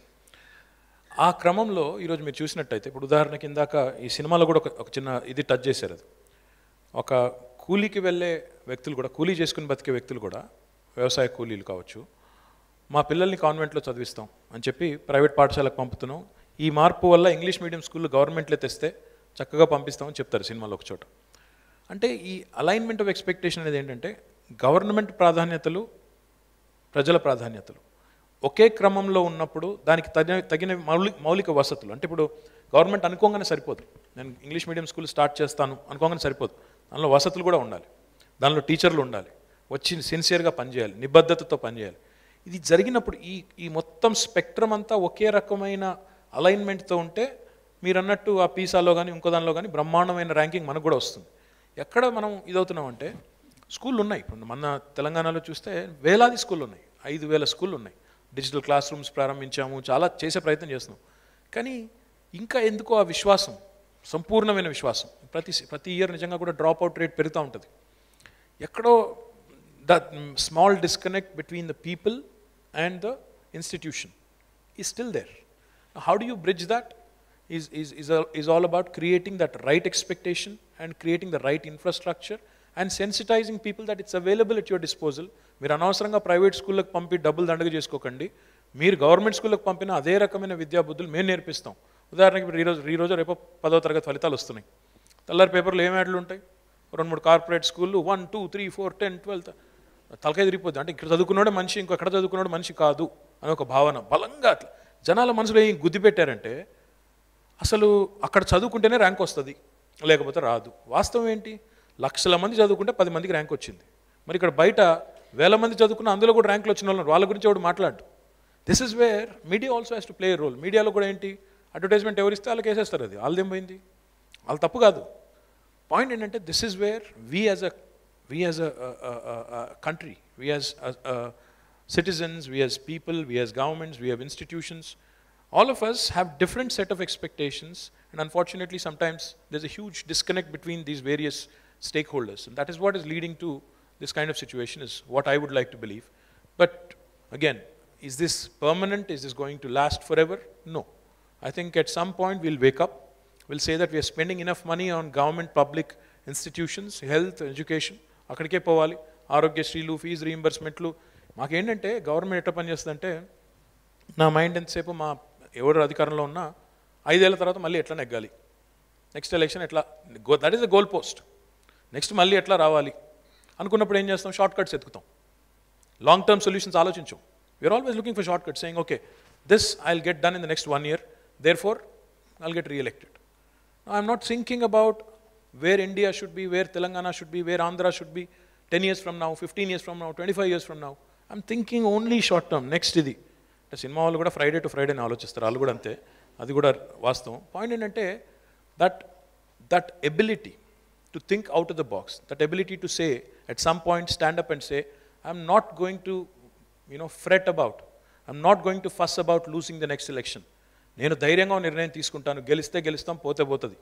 ఆ క్రమంలో ఈరోజు మీరు చూసినట్టయితే ఇప్పుడు ఉదాహరణ కిందాక ఈ సినిమాలో కూడా ఒక చిన్న ఇది టచ్ చేశారు అది. ఒక కూలీకి వెళ్ళే వ్యక్తులు కూడా కూలీ చేసుకుని బతికే వ్యక్తులు కూడా వ్యవసాయ కూలీలు కావచ్చు మా పిల్లల్ని కాన్వెంట్లో చదివిస్తాం అని చెప్పి ప్రైవేట్ పాఠశాలకు పంపుతున్నాం. ఈ మార్పు వల్ల ఇంగ్లీష్ మీడియం స్కూల్లో గవర్నమెంట్లో తెస్తే చక్కగా పంపిస్తామని చెప్తారు సినిమాలో ఒక చోట. అంటే ఈ అలైన్మెంట్ ఆఫ్ ఎక్స్పెక్టేషన్ అనేది ఏంటంటే గవర్నమెంట్ ప్రాధాన్యతలు ప్రజల ప్రాధాన్యతలు. ఒకే క్రమంలో ఉన్నప్పుడు దానికి తగిన తగిన మౌలిక మౌలిక వసతులు. అంటే ఇప్పుడు గవర్నమెంట్ అనుకోగానే సరిపోదు. నేను ఇంగ్లీష్ మీడియం స్కూల్ స్టార్ట్ చేస్తాను అనుకోగానే సరిపోదు. దానిలో వసతులు కూడా ఉండాలి. దానిలో టీచర్లు ఉండాలి. వచ్చి సిన్సియర్గా పనిచేయాలి. నిబద్ధతతో పనిచేయాలి. ఇది జరిగినప్పుడు ఈ ఈ మొత్తం స్పెక్ట్రమ్ అంతా ఒకే రకమైన అలైన్మెంట్తో ఉంటే మీరు అన్నట్టు ఆ పీసాలో కానీ ఇంకో దానిలో కానీ బ్రహ్మాండమైన ర్యాంకింగ్ మనకు కూడా వస్తుంది. ఎక్కడ మనం ఇదవుతున్నామంటే స్కూళ్ళు ఉన్నాయి ఇప్పుడు మన తెలంగాణలో చూస్తే వేలాది స్కూళ్ళు ఉన్నాయి ఐదు వేల స్కూళ్ళు ఉన్నాయి డిజిటల్ క్లాస్ రూమ్స్ ప్రారంభించాము. చాలా చేసే ప్రయత్నం చేస్తున్నాం. కానీ ఇంకా ఎందుకో ఆ విశ్వాసం సంపూర్ణమైన విశ్వాసం. ప్రతి ప్రతి ఇయర్ నిజంగా కూడా డ్రాప్ అవుట్ రేట్ పెరుగుతూ ఉంటుంది. ఎక్కడో the small disconnect between the people and the institution is still there how do you bridge that is, is, is, a, is all about creating that right expectation and creating the right infrastructure and sensitizing people that it's available at your disposal. మీరు అనవసరంగా ప్రైవేట్ స్కూళ్ళకి పంపి డబ్బులు దండగ చేసుకోకండి. మీరు గవర్నమెంట్ స్కూళ్ళకి పంపిన అదే రకమైన విద్యాబుద్ధులు మేము నేర్పిస్తాం. ఉదాహరణకి ఇప్పుడు ఈరోజు ఈ రోజు రేపు పదో తరగతి ఫలితాలు వస్తున్నాయి. తెల్లారి పేపర్లు ఏం యాడ్లు ఉంటాయి? రెండు మూడు కార్పొరేట్ స్కూళ్ళు one two three four ten twelfth తలకాయ తిరిగిపోద్ది. అంటే ఇక్కడ చదువుకున్నాడు మనిషి ఇంకో ఎక్కడ చదువుకున్నాడు మనిషి కాదు అని ఒక భావన. బలంగా అట్లా. జనాల మనసులో ఏం గుద్ది పెట్టారంటే అసలు అక్కడ చదువుకుంటేనే ర్యాంక్ వస్తుంది లేకపోతే రాదు. వాస్తవం ఏంటి? లక్షల మంది చదువుకుంటే పది మందికి ర్యాంక్ వచ్చింది. మరి ఇక్కడ బయట వేల మంది చదువుకున్న అందులో కూడా ర్యాంకులు వచ్చిన వాళ్ళు వాళ్ళ గురించి ఎవడు మాట్లాడు this is where media also has to play role మీడియాలో కూడా ఏంటి అడ్వర్టైజ్మెంట్ ఎవరిస్తే వాళ్ళకి వేసేస్తారు అది వాళ్ళదేం పోయింది వాళ్ళు తప్పు కాదు పాయింట్ ఏంటంటే this is where we as a we as a country we as citizens, we as people, we as governments, we have institutions, all of us have different set of expectations and unfortunately sometimes there's a huge disconnect between these various stakeholders and that is what is leading to this kind of situation is what I would like to believe. But again, is this permanent? Is this going to last forever? No. I think at some point we'll wake up, we'll say that we are spending enough money on government public institutions, health, education, అక్కడికే పోవాలి ఆరోగ్యశ్రీలు ఫీజు రీయింబర్స్మెంట్లు మాకేంటంటే గవర్నమెంట్ ఎట్లా పనిచేస్తుందంటే నా మైండ్ ఎంతసేపు మా ఎవరు అధికారంలో ఉన్నా ఐదేళ్ల తర్వాత మళ్ళీ ఎట్లా నెగ్గాలి నెక్స్ట్ ఎలక్షన్ ఎట్లా go that is the goal post next మళ్ళీ ఎట్లా రావాలి అనుకున్నప్పుడు ఏం చేస్తాం? షార్ట్ కట్స్ ఎత్తుకుతాం లాంగ్ టర్మ్ సొల్యూషన్స్ ఆలోచించాం. We're always looking for short cut saying okay this I will get done in the next one year therefore I'll get reelected I'm not thinking about where India should be where Telangana should be where Andhra should be ten years from now fifteen years from now twenty five years from now I'm thinking only short term next ఇది సినిమా వాళ్ళు కూడా ఫ్రైడే టు ఫ్రైడే ఆలోచిస్తారు. వాళ్ళు కూడా అంతే. అది కూడా వాస్తవం. పాయింట్ ఏంటంటే that that ability to think out of the box that ability to say at some point stand up and say I'm not going to you know fret about I'm not going to fuss about losing the next election నేను ధైర్యంగా నిర్ణయం తీసుకుంటాను. గెలిస్తే గెలుస్తాం పోతే పోతుంది.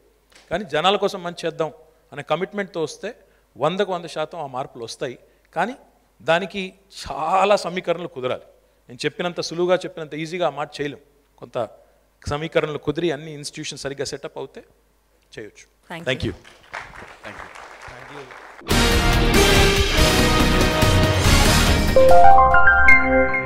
కానీ జనాల కోసం మంచి చేద్దాం అనే కమిట్మెంట్తో వస్తే వందకు వంద శాతం ఆ మార్పులు వస్తాయి. కానీ దానికి చాలా సమీకరణలు కుదరాలి. నేను చెప్పినంత సులువుగా చెప్పినంత ఈజీగా ఆ మాట చేయలేం. కొంత సమీకరణలు కుదిరి అన్ని ఇన్స్టిట్యూషన్ సరిగ్గా సెటప్ అవుతే చేయొచ్చు. Thank, Thank you. you. Thank you. Thank you.